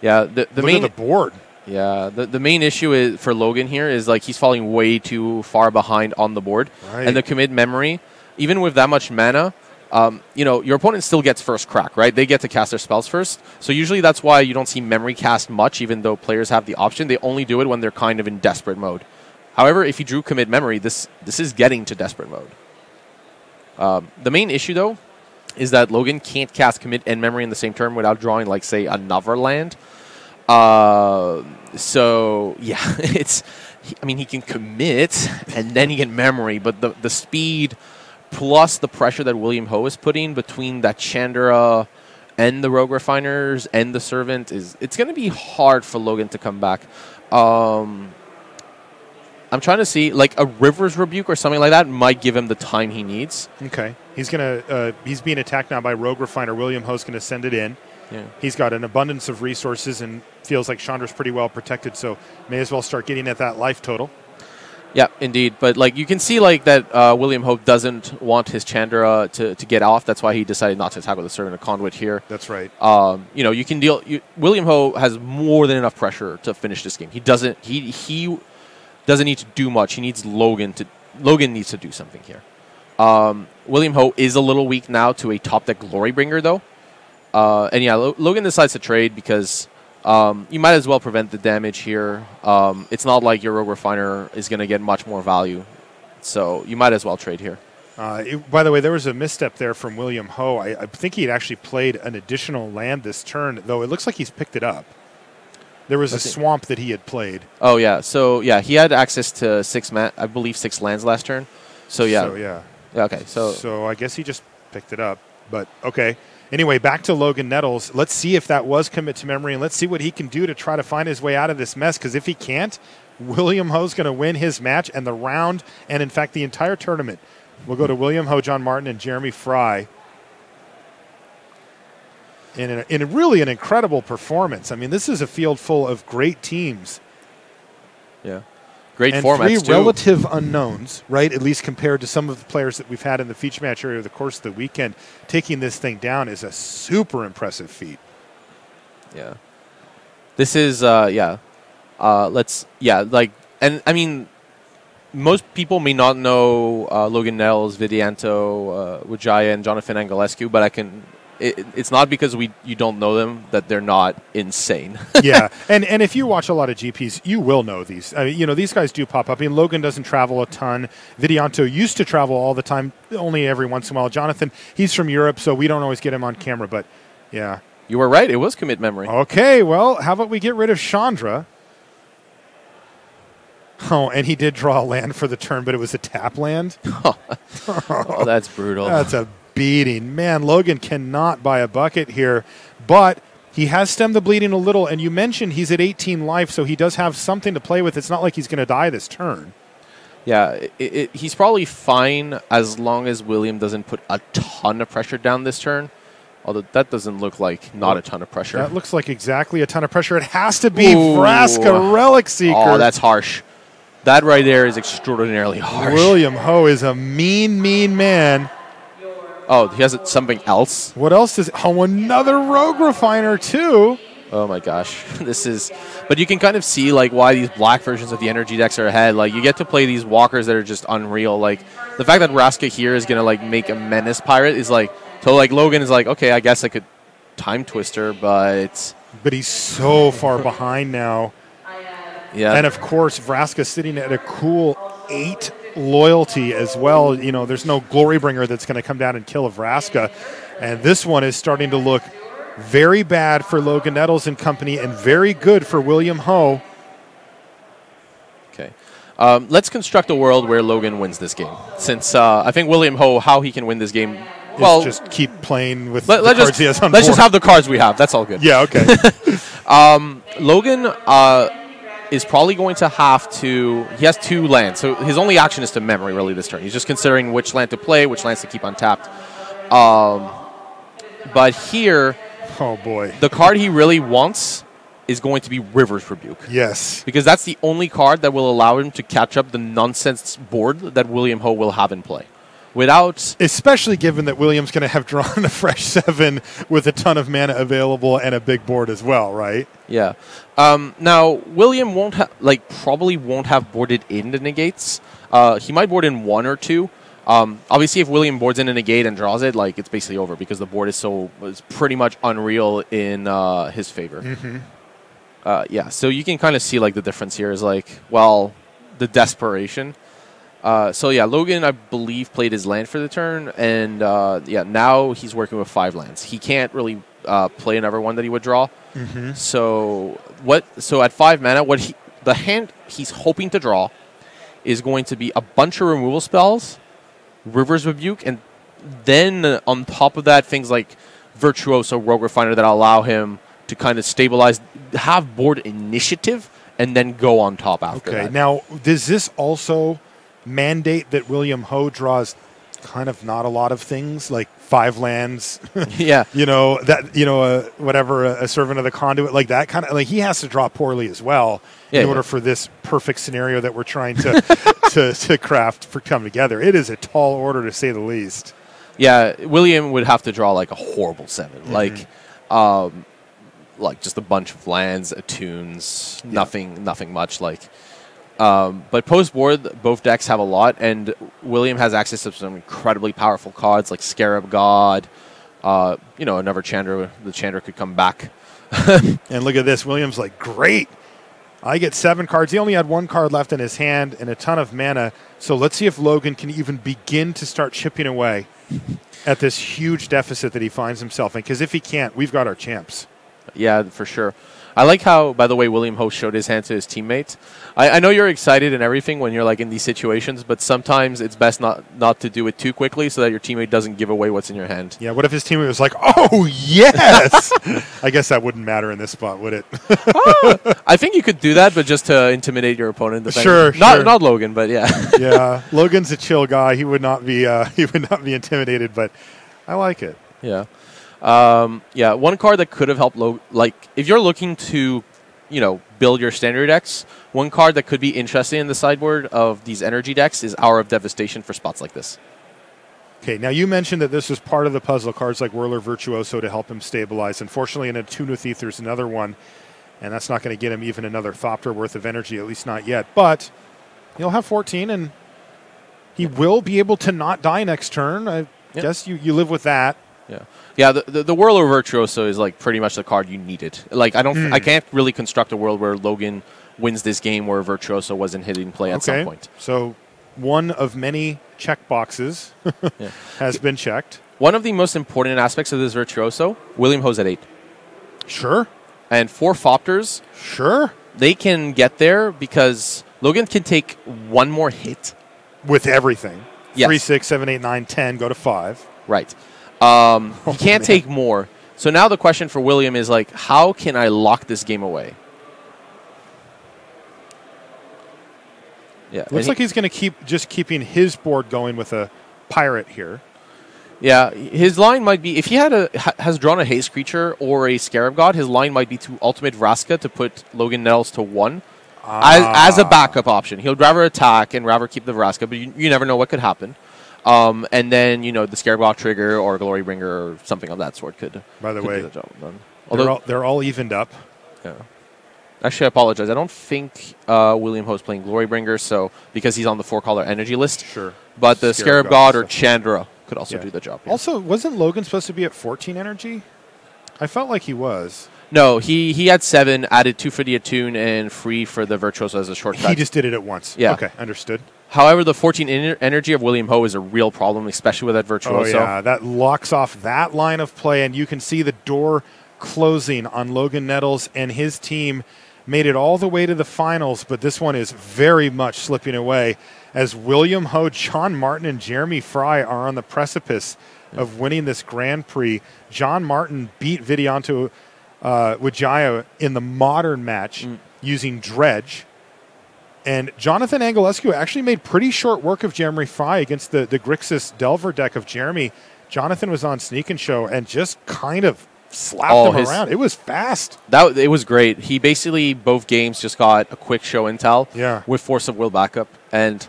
Yeah. The the look main the board. Yeah, the, the main issue is for Logan here is like he's falling way too far behind on the board, Right. and the commit memory, even with that much mana, um, you know your opponent still gets first crack, right? They get to cast their spells first, so usually that's why you don't see memory cast much, even though players have the option. They only do it when they're kind of in desperate mode. However, if you drew commit memory, this this is getting to desperate mode. Um, the main issue though is that Logan can't cast commit and memory in the same turn without drawing like say another land. Uh, so yeah, it's. I mean, he can commit and then he can memory, but the the speed plus the pressure that William Ho is putting between that Chandra and the Rogue Refiners and the Servant is it's going to be hard for Logan to come back. Um, I'm trying to see like a Rivers Rebuke or something like that might give him the time he needs. Okay, he's gonna. Uh, he's being attacked now by Rogue Refiner. William Ho's gonna send it in. Yeah. He's got an abundance of resources and feels like Chandra's pretty well protected, so may as well start getting at that life total. Yeah, indeed. But like you can see, like that uh, William Hope doesn't want his Chandra to, to get off. That's why he decided not to attack with a servant of conduit here. That's right. Um, you know, you can deal. You, William Ho has more than enough pressure to finish this game. He doesn't. He he doesn't need to do much. He needs Logan to. Logan needs to do something here. Um, William Ho is a little weak now to a top deck Glory Bringer though, uh, and yeah, Lo- Logan decides to trade because um, you might as well prevent the damage here. Um, it's not like your Rogue Refiner is going to get much more value, so you might as well trade here. Uh, it- by the way, there was a misstep there from William Ho. I, I think he had actually played an additional land this turn, though it looks like he's picked it up. There was a Let's see. swamp that he had played. Oh yeah, so yeah, he had access to six man, I believe six lands last turn. So yeah, So, yeah. Yeah, okay, so So I guess he just picked it up. But okay. Anyway, back to Logan Nettles. Let's see if that was commit to memory, and let's see what he can do to try to find his way out of this mess. Because if he can't, William Ho's going to win his match and the round, and in fact the entire tournament. We'll go to William Ho, John Martin, and Jeremy Frye. In, a, in a really an incredible performance. I mean, this is a field full of great teams yeah, great and formats three too. relative unknowns, right? At least compared to some of the players that we've had in the feature match area over the course of the weekend. Taking this thing down is a super impressive feat. Yeah. This is uh yeah. Uh let's yeah, like and I mean most people may not know uh, Logan Nettles, Vidianto, uh, Wijaya, and Jonathan Anghelescu, but I can. It, it's not because we you don't know them that they're not insane. yeah, and and if you watch a lot of GPs, you will know these. I mean, you know, these guys do pop up. I mean, Logan doesn't travel a ton. Vidianto used to travel all the time, only every once in a while. Jonathan, he's from Europe, so we don't always get him on camera. But yeah, you were right; it was commit memory. okay. Well, how about we get rid of Chandra? Oh, and he did draw a land for the turn, but it was a tap land. Oh, that's brutal. That's a beating. Man, Logan cannot buy a bucket here, but he has stemmed the bleeding a little. And you mentioned he's at 18 life, so he does have something to play with. It's not like he's going to die this turn. Yeah, it, it, he's probably fine as long as William doesn't put a ton of pressure down this turn. Although that doesn't look like not a ton of pressure. That looks like exactly a ton of pressure. It has to be Ooh. Vraska Relic Seeker. Oh, that's harsh. That right there is extraordinarily harsh. William Ho is a mean, mean man. Oh, he has something else. What else does? Oh, another Rogue Refiner too. Oh my gosh, this is. But you can kind of see like why these black versions of the energy decks are ahead. Like you get to play these walkers that are just unreal. Like the fact that Vraska here is gonna like make a menace pirate is like so. Like Logan is like okay, I guess I could time twister, but But he's so far behind now. yeah, And of course, Vraska sitting at a cool eight loyalty as well. You know, there's no glory bringer that's going to come down and kill a Vraska. And this one is starting to look very bad for Logan Nettles and company and very good for William Ho. Okay. Um, let's construct a world where Logan wins this game. Since uh, I think William Ho, how he can win this game. Well, just keep playing with let, the cards just, he has on let's just have the cards we have. That's all good. Yeah, okay. Logan uh, is probably going to have to. He has two lands, so his only action is to memory really this turn. He's just considering which land to play, which lands to keep untapped. Um, but here, oh boy. the card he really wants is going to be River's Rebuke. Yes. Because that's the only card that will allow him to catch up the nonsense board that William Ho will have in play. Without Especially given that William's going to have drawn a fresh seven with a ton of mana available and a big board as well, right? Yeah. Um, now William won't ha- like probably won't have boarded in the negates. Uh, he might board in one or two. Um, obviously, if William boards in a negate and draws it, like it's basically over because the board is so is pretty much unreal in uh, his favor. Uh, yeah. So you can kind of see like the difference here is like well the desperation. Uh, so yeah, Logan, I believe, played his land for the turn, and uh, yeah, now he's working with five lands. He can't really uh, play another one that he would draw. So what? So at five mana, what he the hand he's hoping to draw is going to be a bunch of removal spells, River's Rebuke, and then on top of that, things like Virtuoso, Rogue Refiner that allow him to kind of stabilize, have board initiative, and then go on top after Okay. that. Now, does this also mandate that William Ho draws kind of not a lot of things like five lands? yeah, you know that you know uh, whatever a, a servant of the conduit like that kind of like he has to draw poorly as well Yeah, in yeah. order for this perfect scenario that we're trying to to, to craft for come together. It is a tall order to say the least. yeah. William would have to draw like a horrible 7 like, um, like just a bunch of lands, attunes, nothing, nothing much. Like, um, but post board, both decks have a lot, and William has access to some incredibly powerful cards like Scarab God. Uh, you know, another Chandra. The Chandra could come back. And look at this, Williams like great. I get seven cards. He only had one card left in his hand and a ton of mana. So let's see if Logan can even begin to start chipping away at this huge deficit that he finds himself in. Because if he can't, we've got our champs. Yeah, for sure. I like how, by the way, William Ho showed his hand to his teammates. I, I know you're excited and everything when you're like in these situations, but sometimes it's best not not to do it too quickly so that your teammate doesn't give away what's in your hand. Yeah, what if his teammate was like, "Oh yes"? I guess that wouldn't matter in this spot, would it? I think you could do that, but just to intimidate your opponent. depending- Sure, not sure. not Logan, but yeah. yeah, Logan's a chill guy. He would not be. Uh, he would not be intimidated, but I like it. Yeah. Um, yeah, one card that could have helped, Lo- like, if you're looking to, you know, build your standard decks, one card that could be interesting in the sideboard of these energy decks is Hour of Devastation for spots like this. Okay, now you mentioned that this was part of the puzzle cards like Whirler Virtuoso to help him stabilize. Unfortunately, in a Tune with Thief, there's another one, and that's not going to get him even another Thopter worth of energy, at least not yet. But he'll have 14, and he will be able to not die next turn. I Yep. guess you, you live with that. Yeah, yeah. The, the the Whirler Virtuoso is like pretty much the card you needed. Like I don't, Hmm. I can't really construct a world where Logan wins this game where Virtuoso wasn't hitting play at okay, some point. so one of many check boxes Yeah. has been checked. One of the most important aspects of this Virtuoso, William Ho's at eight, Sure, and four Thopters, sure. they can get there because Logan can take one more hit. With everything. Yes. Three, six, seven, eight, nine, ten. Go to five. Right. Um, Oh, he can't man. take more. So now the question for William is like, how can I lock this game away? Yeah. Looks he- like he's going to keep just keeping his board going with a pirate here. Yeah, his line might be if he had a ha, has drawn a haste creature or a scarab god, his line might be to ultimate Vraska to put Logan Nettles to one. As, as a backup option, he'll rather attack and rather keep the Vraska, but you, you never know what could happen. Um, and then you know the Scarab God trigger or Glory Bringer or something of that sort could. By the could way, do the job done. they're, Although, all, they're all evened up. yeah. Actually, I apologize. I don't think uh, William Ho's playing Glory Bringer, so because he's on the four color energy list. Sure. But the Scarab Scarab, God God or stuff. Chandra could also Yeah. do the job. yeah. Also, wasn't Logan supposed to be at 14 energy? I felt like he was. No, he he had seven, added two for the attune, and free for the virtuoso as a shortcut. He just did it at once. Yeah. Okay, understood. However, the 14 ener- energy of William Ho is a real problem, especially with that Oh virtuoso. yeah, that locks off that line of play, and you can see the door closing on Logan Nettles and his team. Made it all the way to the finals, but this one is very much slipping away as William Ho, John Martin, and Jeremy Frye are on the precipice of winning this Grand Prix. John Martin beat Vidianto uh, Wijaya in the modern match using Dredge. And Jonathan Anghelescu actually made pretty short work of Jeremy Frye against the, the Grixis Delver deck of Jeremy. Jonathan was on Sneak and Show and just kind of slapped Oh, him his- around. It was fast. That it was great. He basically both games just got a quick Show and Tell Yeah. with force of will backup, and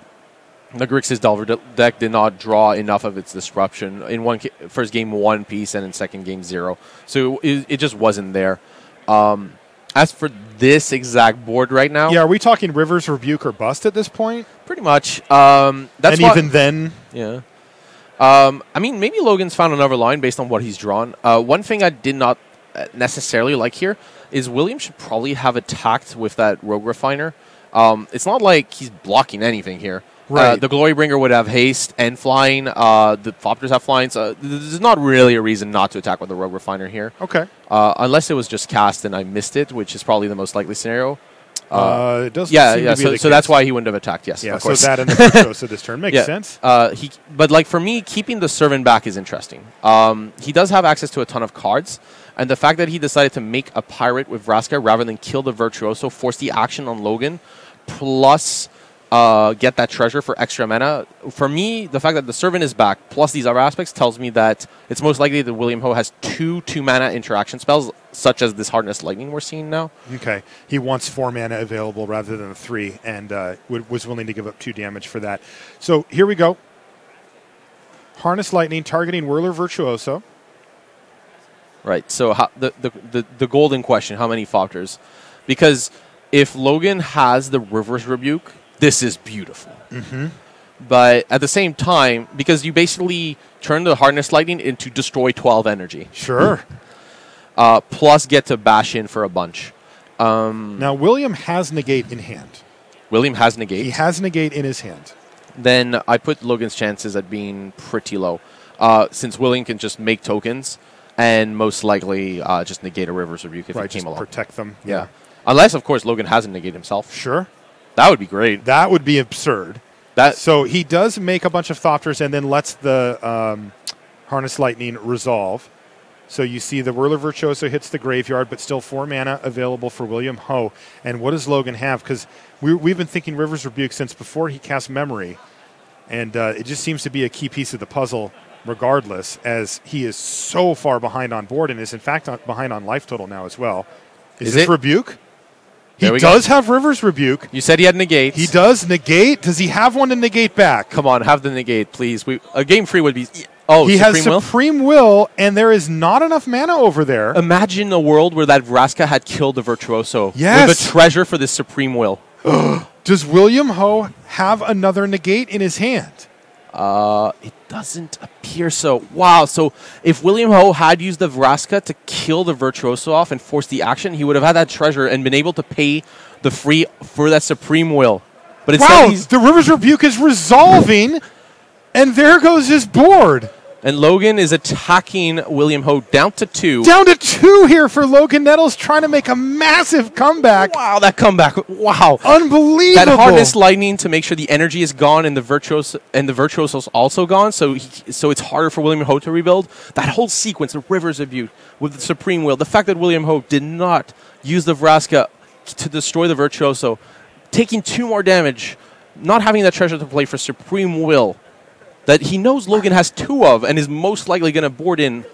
the Grixis Delver de- deck did not draw enough of its disruption in one first game one piece and in second game zero. So it, it just wasn't there. Um, as for this exact board right now, Yeah, are we talking Rivers Rebuke or Bust at this point? pretty much. Um, that's and even then, Yeah. Um, I mean, maybe Logan's found another line based on what he's drawn. Uh, one thing I did not uh, necessarily like here is William should probably have attacked with that Rogue Refiner. Um, it's not like he's blocking anything here. Uh, the Glory Bringer would have haste and flying. Uh, the Thopters have flying. So there's not really a reason not to attack with the Rogue Refiner here. okay. Uh, unless it was just cast and I missed it, which is probably the most likely scenario. Uh, it does Yeah, seem yeah. So, so that's why he wouldn't have attacked. Yes, Yeah, of so that and the Virtuoso this turn makes Yeah. sense. Uh, he, but like for me, keeping the servant back is interesting. Um, he does have access to a ton of cards, and the fact that he decided to make a pirate with Vraska rather than kill the virtuoso, force the action on Logan, plus uh, get that treasure for extra mana. For me, the fact that the servant is back plus these other aspects tells me that it's most likely that William Ho has two two mana interaction spells, such as this Harness Lightning we're seeing now. Okay, he wants four mana available rather than three, and uh, was willing to give up two damage for that. So here we go. Harness Lightning targeting Whirler Virtuoso. Right. So how, the, the the the golden question: How many Thopters? Because if Logan has the Rivers Rebuke, this is beautiful. Mm-hmm. But at the same time, because you basically turn the Harness Lightning into destroy twelve energy, Sure. uh, plus get to bash in for a bunch. Um, now William has negate in hand. William has negate. He has negate in his hand. then I put Logan's chances at being pretty low, uh, since William can just make tokens and most likely uh, just negate a Rivers Rebuke if right, it came just along. protect them. Yeah. Unless, of course, Logan hasn't negated himself. Sure. That would be great. That would be absurd. That So he does make a bunch of Thopters and then lets the um, Harness Lightning resolve. So you see the Whirler Virtuoso hits the graveyard, but still four mana available for William Ho. And what does Logan have? Because we, we've been thinking Rivers Rebuke since before he cast Memory. And uh, it just seems to be a key piece of the puzzle, regardless, as he is so far behind on board and is, in fact, on, behind on life total now as well. Is, Is this it? Rebuke? He we go. does have Rivers Rebuke. you said he had negate. He does negate. Does he have one to negate back? Come on, have the negate, please. We a game free would be. Oh, he Supreme has Will. supreme will, and there is not enough mana over there. Imagine a world where that Vraska had killed the virtuoso Yes. with a treasure for this supreme will. Does William Ho have another negate in his hand? Uh, it doesn't appear so. Wow. So if William Ho had used the Vraska to kill the virtuoso off and force the action, he would have had that treasure and been able to pay the free for that supreme will. But instead, wow, the Rivers Rebuke is resolving, and there goes his board. And Logan is attacking William Ho down to two. Down to two here for Logan Nettles, trying to make a massive comeback. Wow, that comeback! Wow, Unbelievable. that harness lightning to make sure the energy is gone and the virtuoso and the virtuoso's also gone. So he, so it's harder for William Ho to rebuild. That whole sequence, the Rivers Rebuke with the Supreme Will, the fact that William Ho did not use the Vraska to destroy the virtuoso, taking two more damage, not having that treasure to play for Supreme Will. That he knows Logan has two of and is most likely going to board in.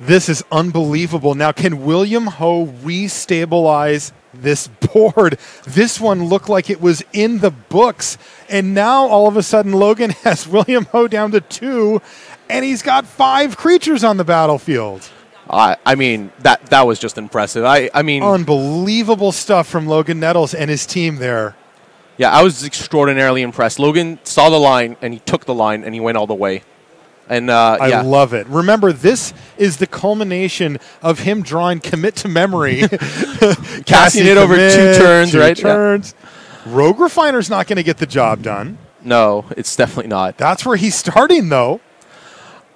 This is unbelievable. Now, can William Ho restabilize this board? This one looked like it was in the books. And now all of a sudden, Logan has William Ho down to two, and he's got five creatures on the battlefield. I I mean that that was just impressive. I I mean Unbelievable stuff from Logan Nettles and his team there. Yeah, I was extraordinarily impressed. Logan saw the line and he took the line and he went all the way. And uh, I yeah, love it. Remember, this is the culmination of him drawing commit to memory, Casting it over two turns, two right? Yeah. Turns. Rogue Refiner's not going to get the job done. no, it's definitely not. That's where he's starting, though.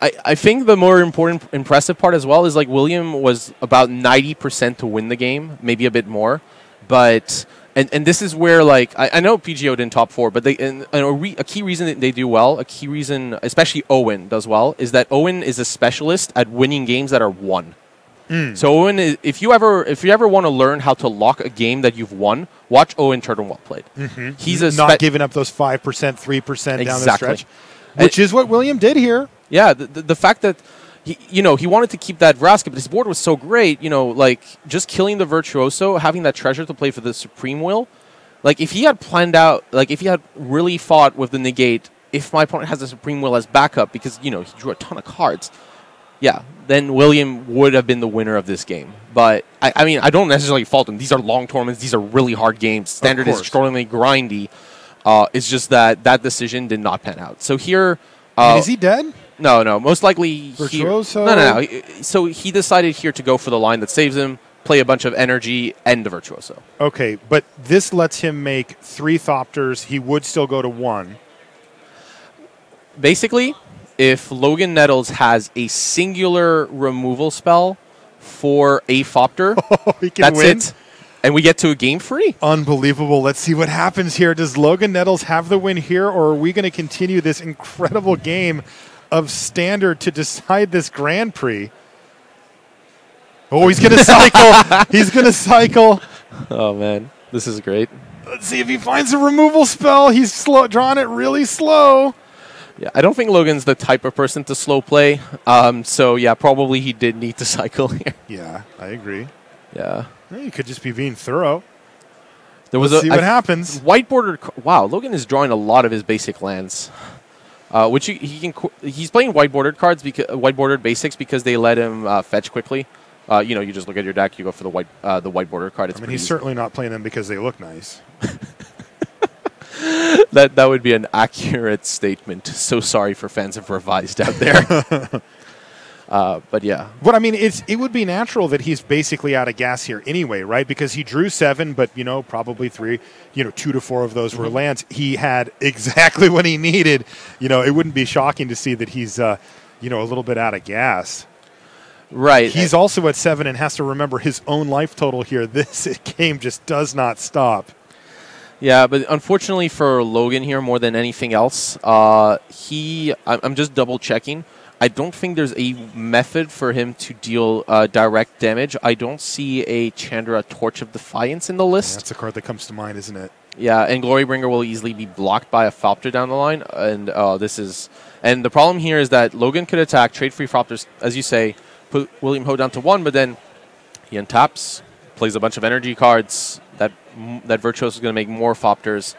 I, I think the more important, impressive part as well is like William was about 90% to win the game, maybe a bit more. But, and, and this is where like, I, I know PGO didn't top four, but they, and, and a, re, a key reason that they do well, a key reason, especially Owen does well, is that Owen is a specialist at winning games that are won. Hmm. So Owen, is, if you ever if you ever want to learn how to lock a game that you've won, watch Owen Turtenwald played. Mm-hmm. He's a not giving up those 5%, 3% down the stretch, which is what William did here. Yeah, the, the, the fact that he, you know, he wanted to keep that Vraska, but his board was so great. You know, like just killing the virtuoso, having that treasure to play for the supreme will. Like if he had planned out, like if he had really fought with the negate, if my opponent has the supreme will as backup, because you know he drew a ton of cards. Yeah, then William would have been the winner of this game. But I, I mean, I don't necessarily fault him. These are long tournaments. These are really hard games. Standard is extraordinarily grindy. Uh, it's just that that decision did not pan out. So here, uh, is he dead? No, no. Most likely, here- Virtuoso? No, no, no. So he decided here to go for the line that saves him, play a bunch of energy, and the virtuoso. Okay, but this lets him make three Thopters. He would still go to one. Basically, if Logan Nettles has a singular removal spell for a Thopter, oh, he can that's win. it, and we get to a game free. Unbelievable. Let's see what happens here. Does Logan Nettles have the win here, or are we going to continue this incredible game of standard to decide this Grand Prix? Oh, he's going to cycle. he's going to cycle. Oh man, this is great. Let's see if he finds a removal spell. He's slow, drawing it really slow. Yeah, I don't think Logan's the type of person to slow play. Um, so yeah, probably he did need to cycle here. Yeah, I agree. Yeah, Well, You could just be being thorough. there was Let's a see what I- happens. White bordered. ca- Wow, Logan is drawing a lot of his basic lands, uh, which he, he can. qu- He's playing white bordered cards because white bordered basics because they let him uh, fetch quickly. Uh, you know, you just look at your deck, you go for the white uh, the white border card. It's I mean, he's easy. certainly not playing them because they look nice. that that would be an accurate statement. So sorry for fans of revised out there. uh, but yeah, But I mean, it's it would be natural that he's basically out of gas here anyway, right? Because he drew seven, but you know, probably three, you know, two to four of those Mm-hmm. were lands. He had exactly what he needed. You know, it wouldn't be shocking to see that he's, uh, you know, a little bit out of gas. right. He's also at seven and has to remember his own life total here. This game just does not stop. Yeah, but unfortunately for Logan here, more than anything else, uh, he. I'm just double checking. I don't think there's a method for him to deal uh, direct damage. I don't see a Chandra Torch of Defiance in the list. That's the card that comes to mind, isn't it? Yeah, and Glorybringer will easily be blocked by a Thopter down the line, and uh, this is. And the problem here is that Logan could attack, trade free Thopters, as you say, put William Ho down to one, but then he untaps, plays a bunch of energy cards. That that Virtuoso is going to make more Thopters.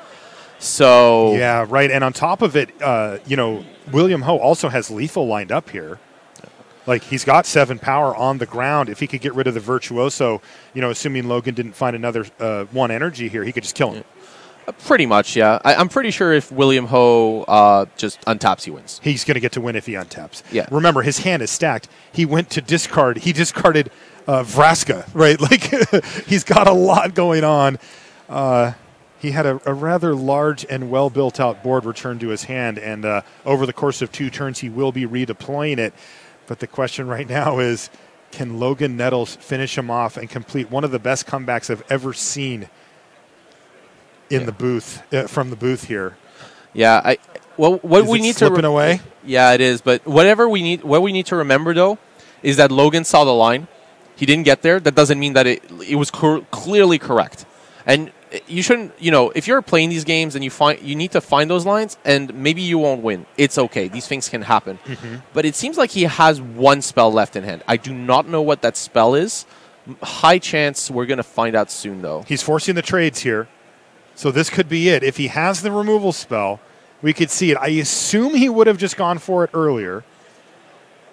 So Yeah, right. And on top of it, uh, you know, William Ho also has lethal lined up here. Like he's got seven power on the ground. If he could get rid of the virtuoso, you know, assuming Logan didn't find another uh, one energy here, he could just kill him. uh, pretty much, yeah. I, I'm pretty sure if William Ho uh, just untaps, he wins. He's going to get to win if he untaps. Yeah. Remember, his hand is stacked. He went to discard. He discarded uh, Vraska, right? Like he's got a lot going on. He had a, a rather large and well built out board returned to his hand, and uh, over the course of two turns, he will be redeploying it. But the question right now is can Logan Nettles finish him off and complete one of the best comebacks I've ever seen in Yeah. the booth, uh, from the booth here? Yeah, I. Well, what Is we need to slipping away? Yeah, it is. But whatever we need, what we need to remember though, is that Logan saw the line. He didn't get there. That doesn't mean that it it was cor- clearly correct. And you shouldn't. You know, if you're playing these games and you find you need to find those lines, and maybe you won't win. It's okay. These things can happen. Mm-hmm. But it seems like he has one spell left in hand. I do not know what that spell is. High chance we're gonna find out soon, though. He's forcing the trades here. So this could be it. If he has the removal spell, we could see it. I assume he would have just gone for it earlier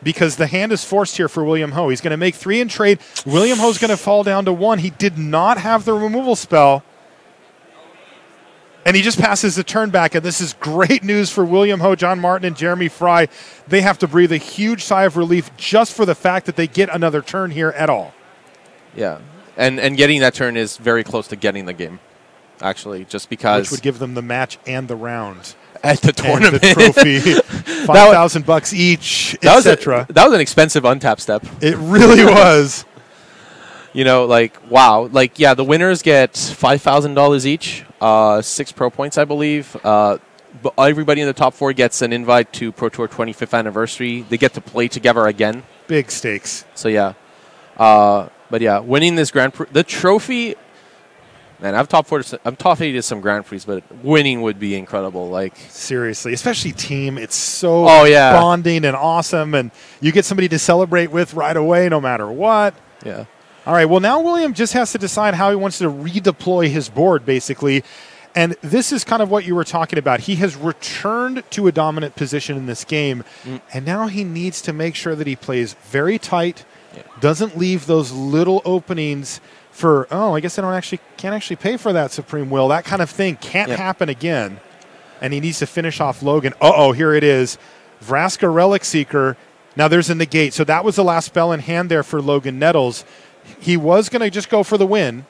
because the hand is forced here for William Ho. He's going to make three in trade. William Ho's going to fall down to one. He did not have the removal spell. And he just passes the turn back, and this is great news for William Ho, John Martin, and Jeremy Frye. They have to breathe a huge sigh of relief just for the fact that they get another turn here at all. Yeah, and and getting that turn is very close to getting the game. Actually, just because Which would give them the match and the round. at the tournament, the trophy, five thousand bucks each, etc. that was an expensive untap step. It really was. You know, like wow, like yeah, the winners get five thousand dollars each, uh, six pro points, I believe. Uh, but everybody in the top four gets an invite to Pro Tour 25th anniversary. They get to play together again. Big stakes. So yeah, uh, but yeah, winning this Grand Prix, the trophy. Man, I've top four. To, I'm top eight to some Grand Prix, but winning would be incredible. Like, Seriously, especially team. It's so Oh, yeah. bonding and awesome, and you get somebody to celebrate with right away, no matter what. yeah, All right. Well, now William just has to decide how he wants to redeploy his board, basically. And this is kind of what you were talking about. He has returned to a dominant position in this game, and now he needs to make sure that he plays very tight, Yeah. doesn't leave those little openings for oh, I guess I don't actually can't actually pay for that supreme will. That kind of thing can't Yeah. happen again. And he needs to finish off Logan. Uh oh, here it is. Vraska Relic Seeker. Now there's a negate. So that was the last spell in hand there for Logan Nettles. He was going to just go for the win.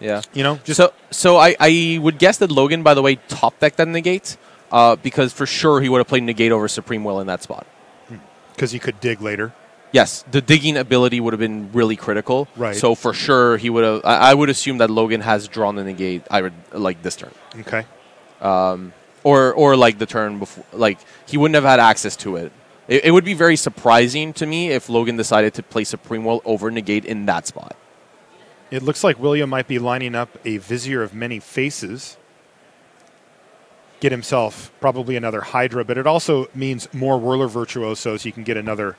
yeah. You know, just so, so I, I would guess that Logan, by the way, top decked that negate, uh, because for sure he would have played negate over Supreme Will in that spot. because he could dig later. Yes, the digging ability would have been really critical. Right. So for sure he would have. I, I would assume that Logan has drawn the negate. I would like this turn, Okay. Um, or or like the turn before. Like he wouldn't have had access to it. It, it would be very surprising to me if Logan decided to play Supreme Will over negate in that spot. It looks like William might be lining up a Vizier of many faces. Get himself probably another Hydra, but it also means more Whirler Virtuosos. He can get another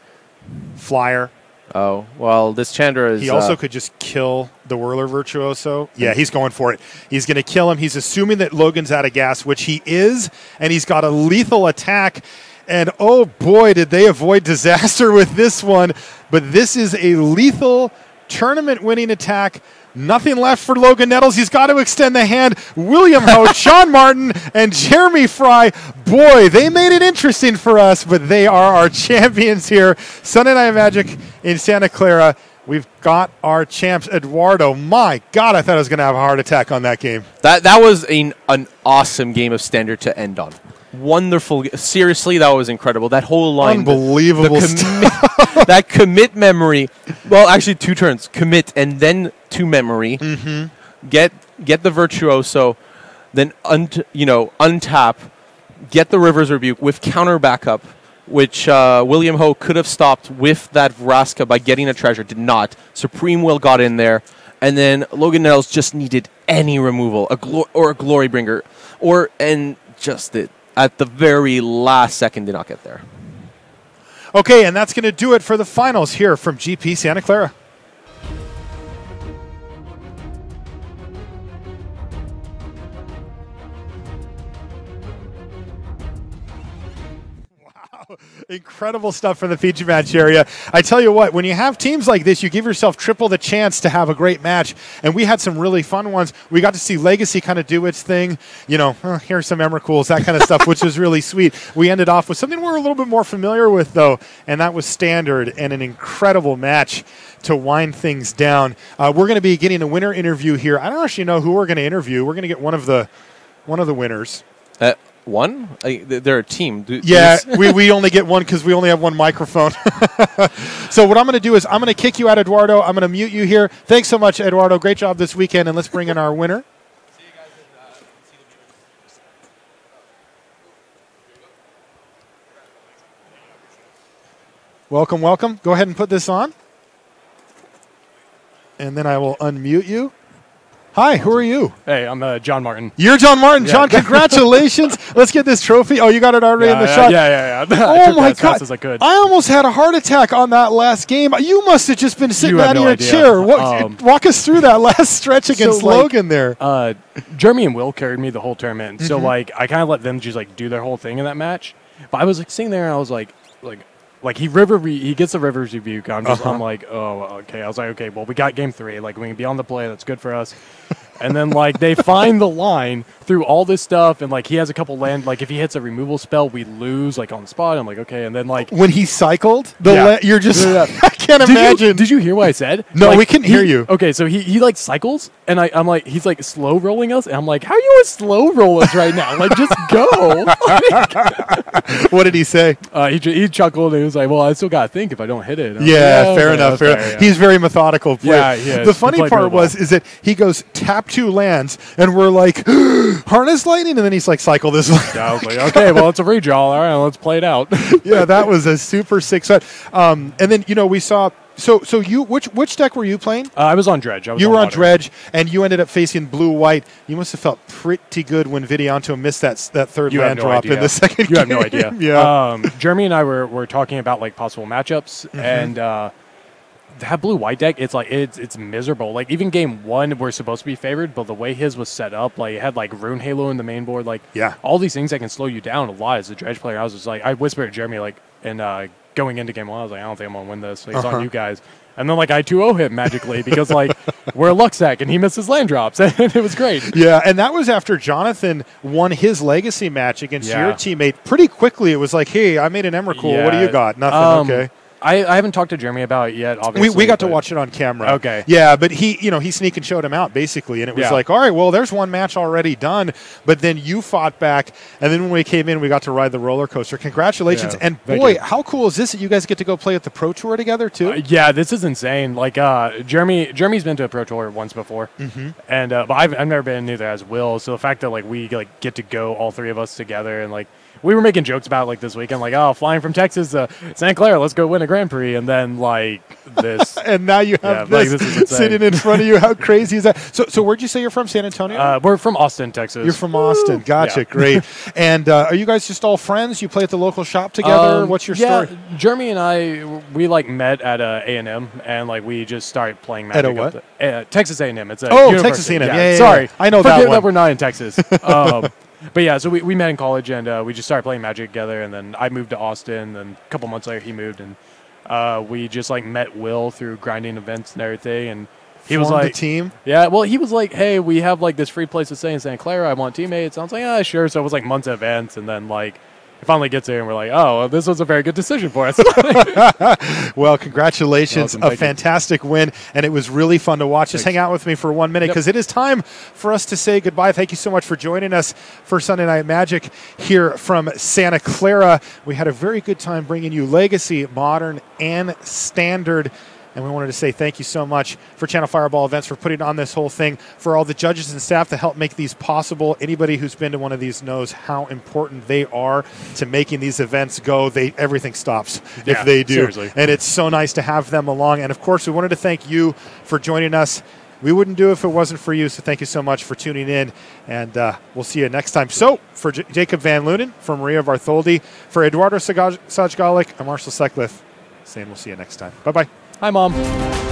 flyer. Oh well, this Chandra is. He also uh, could just kill the Whirler Virtuoso. Yeah, he's going for it. He's going to kill him. He's assuming that Logan's out of gas, which he is, and he's got a lethal attack. And oh boy, did they avoid disaster with this one. But this is a lethal tournament winning attack. Nothing left for Logan Nettles. He's got to extend the hand. William Ho, John Martin, and Jeremy Frye. Boy, they made it interesting for us, but they are our champions here. Sunday Night Magic in Santa Clara. We've got our champs, Eduardo. My God, I thought I was going to have a heart attack on that game. That that was an an awesome game of standard to end on. Wonderful. Seriously, that was incredible. That whole line, Unbelievable the stuff. commit, that commit memory. Well, actually, two turns: commit and then to memory. Mm-hmm. Get get the virtuoso, then you know untap, get the Rivers Rebuke with counter backup, which uh, William Ho could have stopped with that Vraska by getting a treasure. Did not. Supreme Will got in there, and then Logan Nettles just needed any removal, a or a Glory Bringer, or and just it at the very last second did not get there. Okay, and that's going to do it for the finals here from GP Santa Clara. Incredible stuff from the feature match area. I tell you what, when you have teams like this, you give yourself triple the chance to have a great match. And we had some really fun ones. We got to see Legacy kind of do its thing. You know, uh, here's some Emrakuls, that kind of stuff, which was really sweet. We ended off with something we're a little bit more familiar with, though, and that was Standard and an incredible match to wind things down. Uh, we're going to be getting a winner interview here. I don't actually know who we're going to interview. We're going to get one of the one of the winners. Uh, one? I, they're a team. Do- Yeah, do you s- we, we only get one because we only have one microphone. so what I'm going to do is I'm going to kick you out, Eduardo. I'm going to mute you here. Thanks so much, Eduardo. Great job this weekend, and let's bring in our winner. Welcome, welcome. Go ahead and put this on. And then I will unmute you. Hi, who are you? Hey, I'm uh, John Martin. You're John Martin. John, congratulations. Let's get this trophy. Oh, you got it already in the yeah, shot. Yeah, yeah, yeah. Oh my as god! fast as I could. I almost had a heart attack on that last game. You must have just been sitting You out of no your idea. chair. What, Um, walk us through that last stretch against like, Logan there. uh, Jeremy and Will carried me the whole tournament. Mm-hmm. So like I kind of let them just like do their whole thing in that match. But I was like sitting there and I was like like like he river re- he gets the rivers rebuke. I'm just Uh-huh. I'm like oh okay. I was like okay well we got game three like we can be on the play that's good for us. And then like they find the line through all this stuff and like he has a couple land like if he hits a removal spell we lose like on the spot. I'm like okay and then like when he cycled, the Yeah. la- you're just Yeah, yeah. I can't did imagine. You, did you hear what I said? No, Like, we couldn't he- hear you. Okay, so he, he like cycles, and I, I'm like, he's like slow rolling us, and I'm like, how are you a slow roll us right now? Like, just go. what did he say? uh, he, he chuckled, and he was like, well, I still got to think if I don't hit it. I'm like, Yeah, fair okay, enough. Fair fair, enough. yeah. He's very methodical. Player. Yeah, he is. The funny part was is that he goes tap two lands, and we're like harness lightning, and then he's like cycle this way. I was like, okay, well, it's a redraw. All right, let's play it out. yeah, that was a super sick set. Um, and then you know we saw. So so you which which deck were you playing? Uh, I was on dredge. I was You were on water. dredge, and you ended up facing blue white. You must have felt pretty good when Vidianto missed that that third You land no drop in the second. You have no idea. yeah. Um, Jeremy and I were, were talking about like possible matchups, Mm-hmm. and uh, that blue white deck, it's like it's it's miserable. Like even game one, we're supposed to be favored, but the way his was set up, like it had like Runed Halo in the main board, like Yeah. all these things that can slow you down a lot as a dredge player. I was just like, I whispered to Jeremy like, and uh, going into game one, I was like, I don't think I'm gonna win this. Like, It's Uh-huh. on you guys. And then like I 2-0 him magically because like we're a luck sack and he misses land drops and it was great. Yeah, and that was after Jonathan won his legacy match against Yeah. your teammate pretty quickly. It was like, hey, I made an Emrakul. What do you got? Nothing. Um, okay. I, I haven't talked to Jeremy about it yet. We, Obviously, we we got to watch it on camera. Okay. Yeah, but he, you know, he sneak and showed him out basically, and it was Yeah. like, all right, well, there's one match already done. But then you fought back, and then when we came in, we got to ride the roller coaster. Congratulations! Yeah, and boy, how cool is this that you guys get to go play at the Pro Tour together too? Uh, yeah, this is insane. Like uh, Jeremy, Jeremy's been to a pro tour once before, mm-hmm. and uh, but I've, I've never been. Neither as Will. So the fact that like we like get to go all three of us together, and like we were making jokes about like this weekend, like oh, flying from Texas to Santa Clara, let's go win a Grand Prix, and then like this. and now you have Yeah, like, this, this is sitting in front of you. How crazy is that? So, so where'd you say you're from? San Antonio. Uh, we're from Austin, Texas. You're from Austin. Gotcha. Yeah. Great. And uh, are you guys just all friends? You play at the local shop together? Um, What's your yeah, story? Jeremy and I, we like met at uh, A and M, and like we just started playing At a Magic. what? the- uh, Texas A and M. It's a Oh, university. Texas A&M. Yeah, yeah, yeah. Sorry, I know that Forget one. we're not in Texas. um, but yeah, so we, we met in college, and uh, we just started playing Magic together, and then I moved to Austin, and a couple months later he moved, and uh, we just like met Will through grinding events and everything, and he was like, team. yeah, well, he was like, hey, we have like this free place to stay in Santa Clara. I want teammates. I was like, ah, sure. So it was like months of events, and then like it finally gets there, and we're like, oh, well, this was a very good decision for us. Well, congratulations. Awesome, a thank you. fantastic win, and it was really fun to watch. Just hang out with me for one minute Yep. because it is time for us to say goodbye. Thank you so much for joining us for Sunday Night Magic here from Santa Clara. We had a very good time bringing you Legacy, Modern, and Standard. And we wanted to say thank you so much for Channel Fireball Events for putting on this whole thing, for all the judges and staff that help make these possible. Anybody who's been to one of these knows how important they are to making these events go. They everything stops if they do. seriously. And it's so nice to have them along. And of course, we wanted to thank you for joining us. We wouldn't do it if it wasn't for you. So thank you so much for tuning in. And uh, we'll see you next time. So for J- Jacob Van Lunen, for Maria Bartholdi, for Eduardo Sajgalik, I'm Marshall Sutcliffe saying we'll see you next time. Bye bye. Hi, mom.